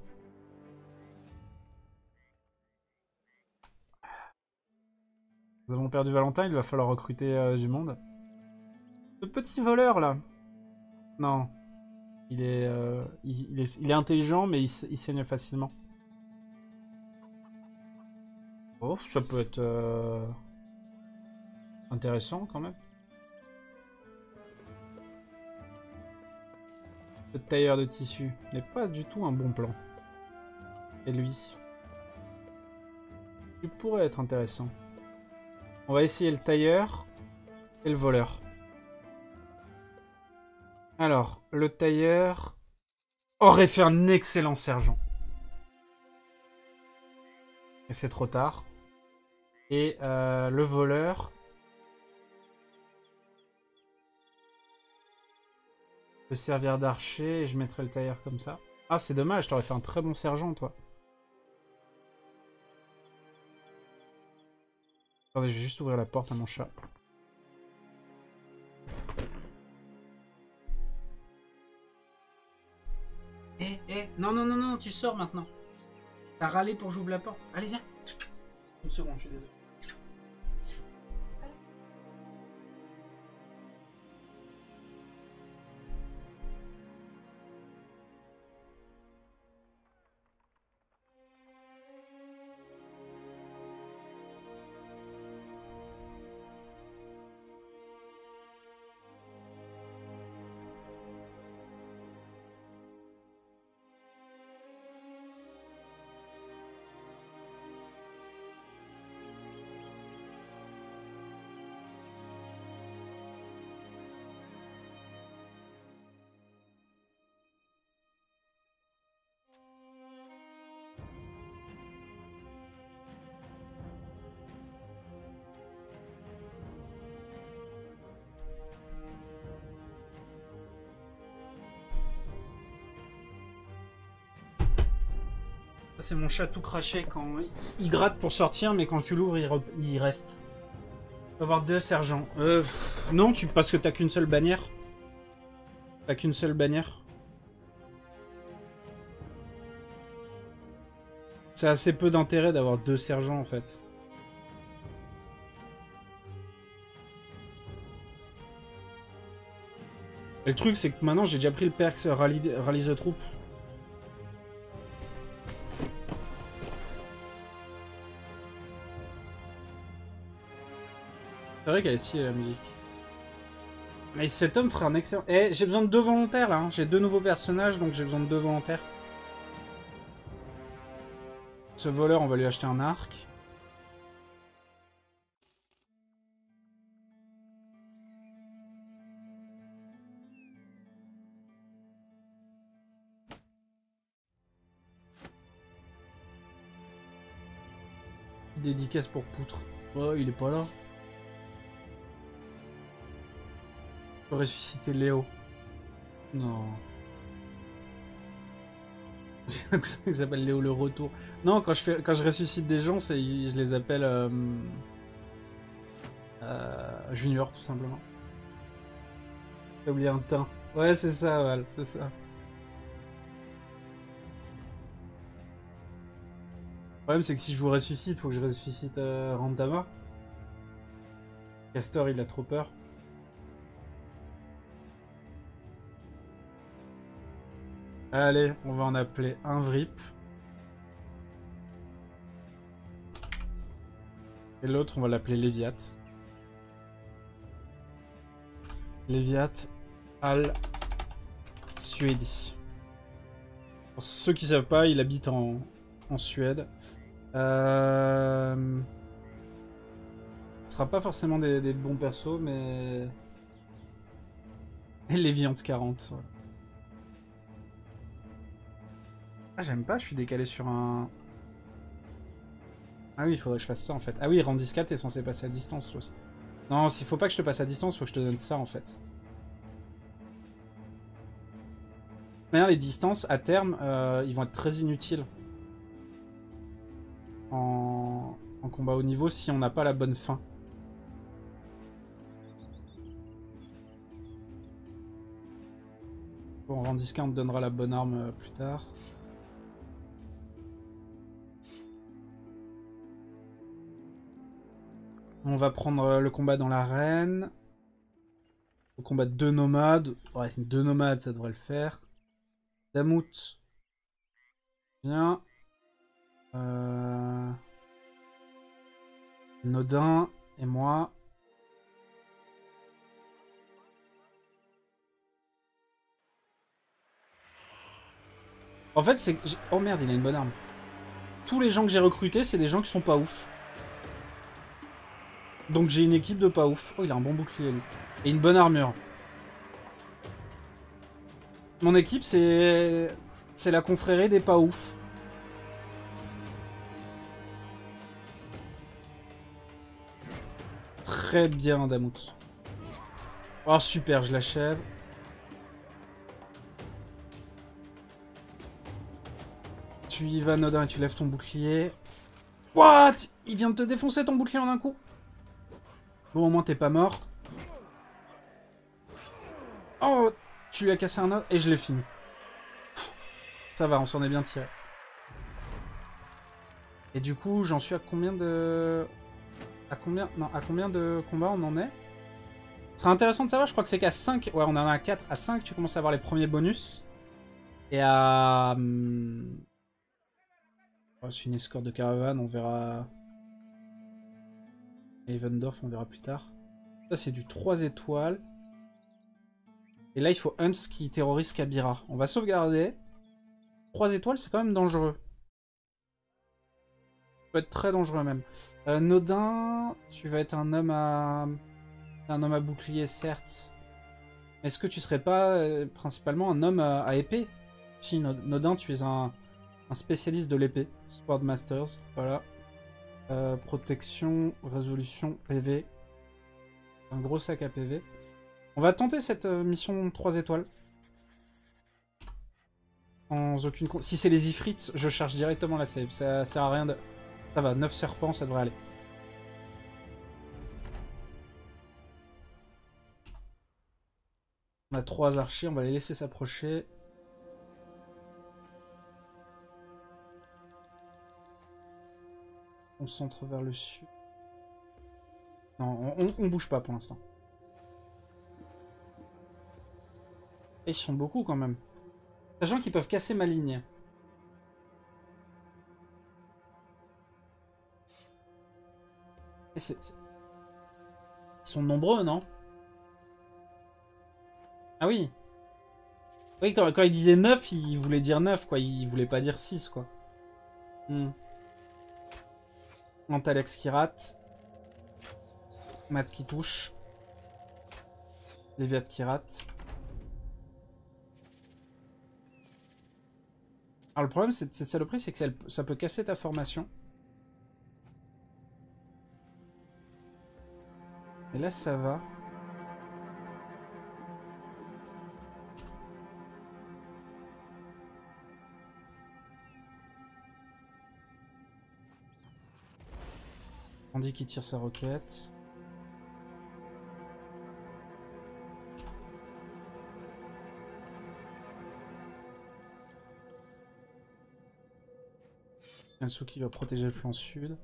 nous avons perdu Valentin, il va falloir recruter euh, du monde. Ce petit voleur là. Non. Il est, euh, intelligent, mais il, saigne facilement. Oh, ça peut être euh, intéressant quand même. Ce tailleur de tissu n'est pas du tout un bon plan. Et lui? Il pourrait être intéressant. On va essayer le tailleur et le voleur. Alors, le tailleur aurait fait un excellent sergent. Et c'est trop tard. Et euh, le voleur... Le servir d'archer et je mettrai le tailleur comme ça. Ah, c'est dommage, t'aurais fait un très bon sergent, toi. Attendez, je vais juste ouvrir la porte à mon chat. Non, non, non, non, tu sors maintenant. T'as râlé pour que j'ouvre la porte. Allez, viens. Une seconde, je suis désolé. C'est mon chat tout craché quand il gratte pour sortir, mais quand tu l'ouvres, il, re- il reste. Avoir deux sergents. Euh, non, tu parce que t'as qu'une seule bannière. T'as qu'une seule bannière. C'est assez peu d'intérêt d'avoir deux sergents en fait. Et le truc, c'est que maintenant j'ai déjà pris le perks Rally, rally the Troop. Vrai qu'elle est stylée la musique. Mais cet homme ferait un excellent. Eh, j'ai besoin de deux volontaires là. hein. J'ai deux nouveaux personnages donc j'ai besoin de deux volontaires. Ce voleur, on va lui acheter un arc. Dédicace pour Poutre. Oh, il est pas là. Ressusciter Léo. Non. J'ai l'impression qu'il s'appelle Léo le retour. Non, quand je, fais, quand je ressuscite des gens, je les appelle euh, euh, Junior, tout simplement. J'ai oublié un teint. Ouais, c'est ça, Val, c'est ça. Le problème, c'est que si je vous ressuscite, faut que je ressuscite euh, Rantama. Castor, il a trop peur. Allez, on va en appeler un Vrip. Et l'autre, on va l'appeler Léviat. Léviat Al Suedi. Pour ceux qui savent pas, il habite en, en Suède. Euh... Ce sera pas forcément des, bons persos, mais... Et Léviante 40. ouais. Ah, j'aime pas, je suis décalé sur un... Ah oui, il faudrait que je fasse ça en fait. Ah oui, Randiscat est censé passer à distance aussi. Non, s'il faut pas que je te passe à distance, faut que je te donne ça en fait. D'ailleurs, les distances, à terme, euh, ils vont être très inutiles. En... combat haut niveau si on n'a pas la bonne fin. Bon, Randiscat, on te donnera la bonne arme euh, plus tard. On va prendre euh, le combat dans l'arène. Le combat de deux nomades. Ouais, c'est deux nomades, ça devrait le faire. Damout. Bien. Euh... Nodin et moi. En fait, c'est... Oh merde, il a une bonne arme. Tous les gens que j'ai recrutés, c'est des gens qui sont pas ouf. Donc j'ai une équipe de pas ouf. Oh, il a un bon bouclier, lui. Et une bonne armure. Mon équipe, c'est... C'est la confrérie des pas ouf. Très bien, Damout. Oh, super, je l'achève. Tu y vas, Nodin, et tu lèves ton bouclier. What? Il vient de te défoncer ton bouclier en un coup Bon, au moins, t'es pas mort. Oh Tu lui as cassé un autre, et je l'ai fini. Ça va, on s'en est bien tiré. Et du coup, j'en suis à combien de... À combien... Non, à combien de combats on en est? Ce serait intéressant de savoir, je crois que c'est qu'à 5... Ouais, on en a à 4. À 5, tu commences à avoir les premiers bonus. Et à... Hum, oh, c'est une escorte de caravane, on verra... Evendorf, on verra plus tard. Ça, c'est du 3 étoiles. Et là, il faut Huns qui terrorise Kabira. On va sauvegarder. 3 étoiles, c'est quand même dangereux. Ça peut être très dangereux même. Euh, Nodin, tu vas être un homme à... Un homme à bouclier, certes. Est-ce que tu serais pas euh, principalement un homme à, épée? Si, Nodin, tu es un, spécialiste de l'épée. Sword Masters, voilà. Euh, protection, résolution, PV. Un gros sac à PV. On va tenter cette mission 3 étoiles aucune... Si c'est les Ifrits, je cherche directement la save. Ça sert à rien de... Ça va, 9 serpents, ça devrait aller. On a 3 archers, on va les laisser s'approcher. Centre vers le sud. Non, on, bouge pas pour l'instant. Et ils sont beaucoup quand même. Sachant qu'ils peuvent casser ma ligne. Ils sont nombreux, non? Ah oui. Oui, quand, il disait 9, il voulait dire 9, quoi. Il voulait pas dire 6, quoi. Hmm. Antalex qui rate. Matt qui touche. Léviat qui rate. Alors le problème c'est cette saloperie, c'est que ça, peut casser ta formation. Et là ça va. On dit qu'il tire sa roquette. Yansu qui va protéger le flanc sud.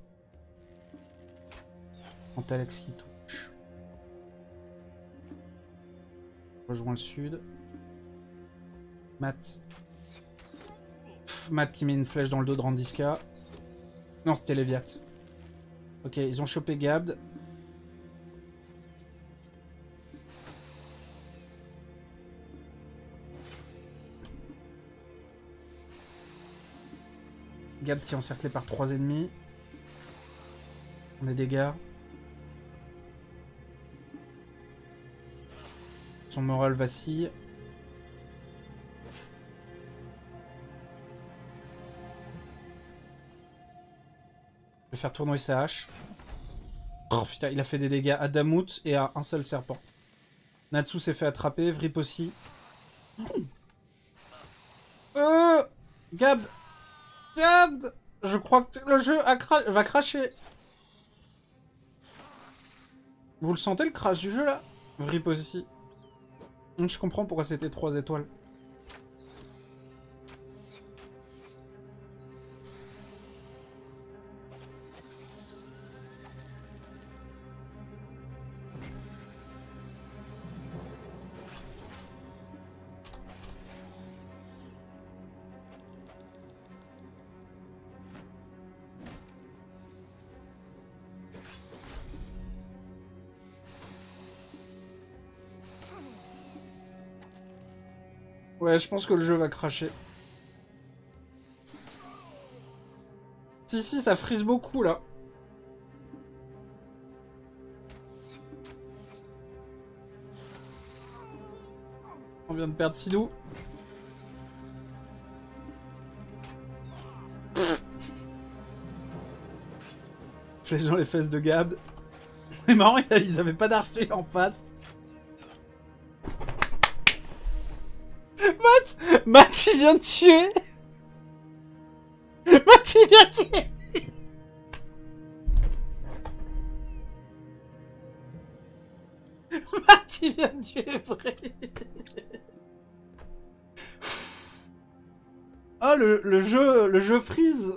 Antalex qui touche. Rejoint le sud. Matt. Matt qui met une flèche dans le dos de Randiska. Non, c'était Leviat. Ok, ils ont chopé Gabd. Gab qui est encerclé par trois ennemis. On est dégâts. Son moral vacille. Faire tourner sa hache. Oh putain, il a fait des dégâts à Damut et à un seul serpent. Natsu s'est fait attraper, Vrip aussi. Euh Gab Regarde Je crois que le jeu va cracher. Vous le sentez le crash du jeu là? Vrip aussi. Je comprends pourquoi c'était 3 étoiles. Je pense que le jeu va cracher. Si, si, ça frise beaucoup, là. On vient de perdre Silou. Flèche dans les fesses de Gab. C'est marrant, ils avaient pas d'archer en face. Matt, il vient de tuer. Marty vient tuer. Marty vient de tuer vrai. Ah le, le jeu le jeu freeze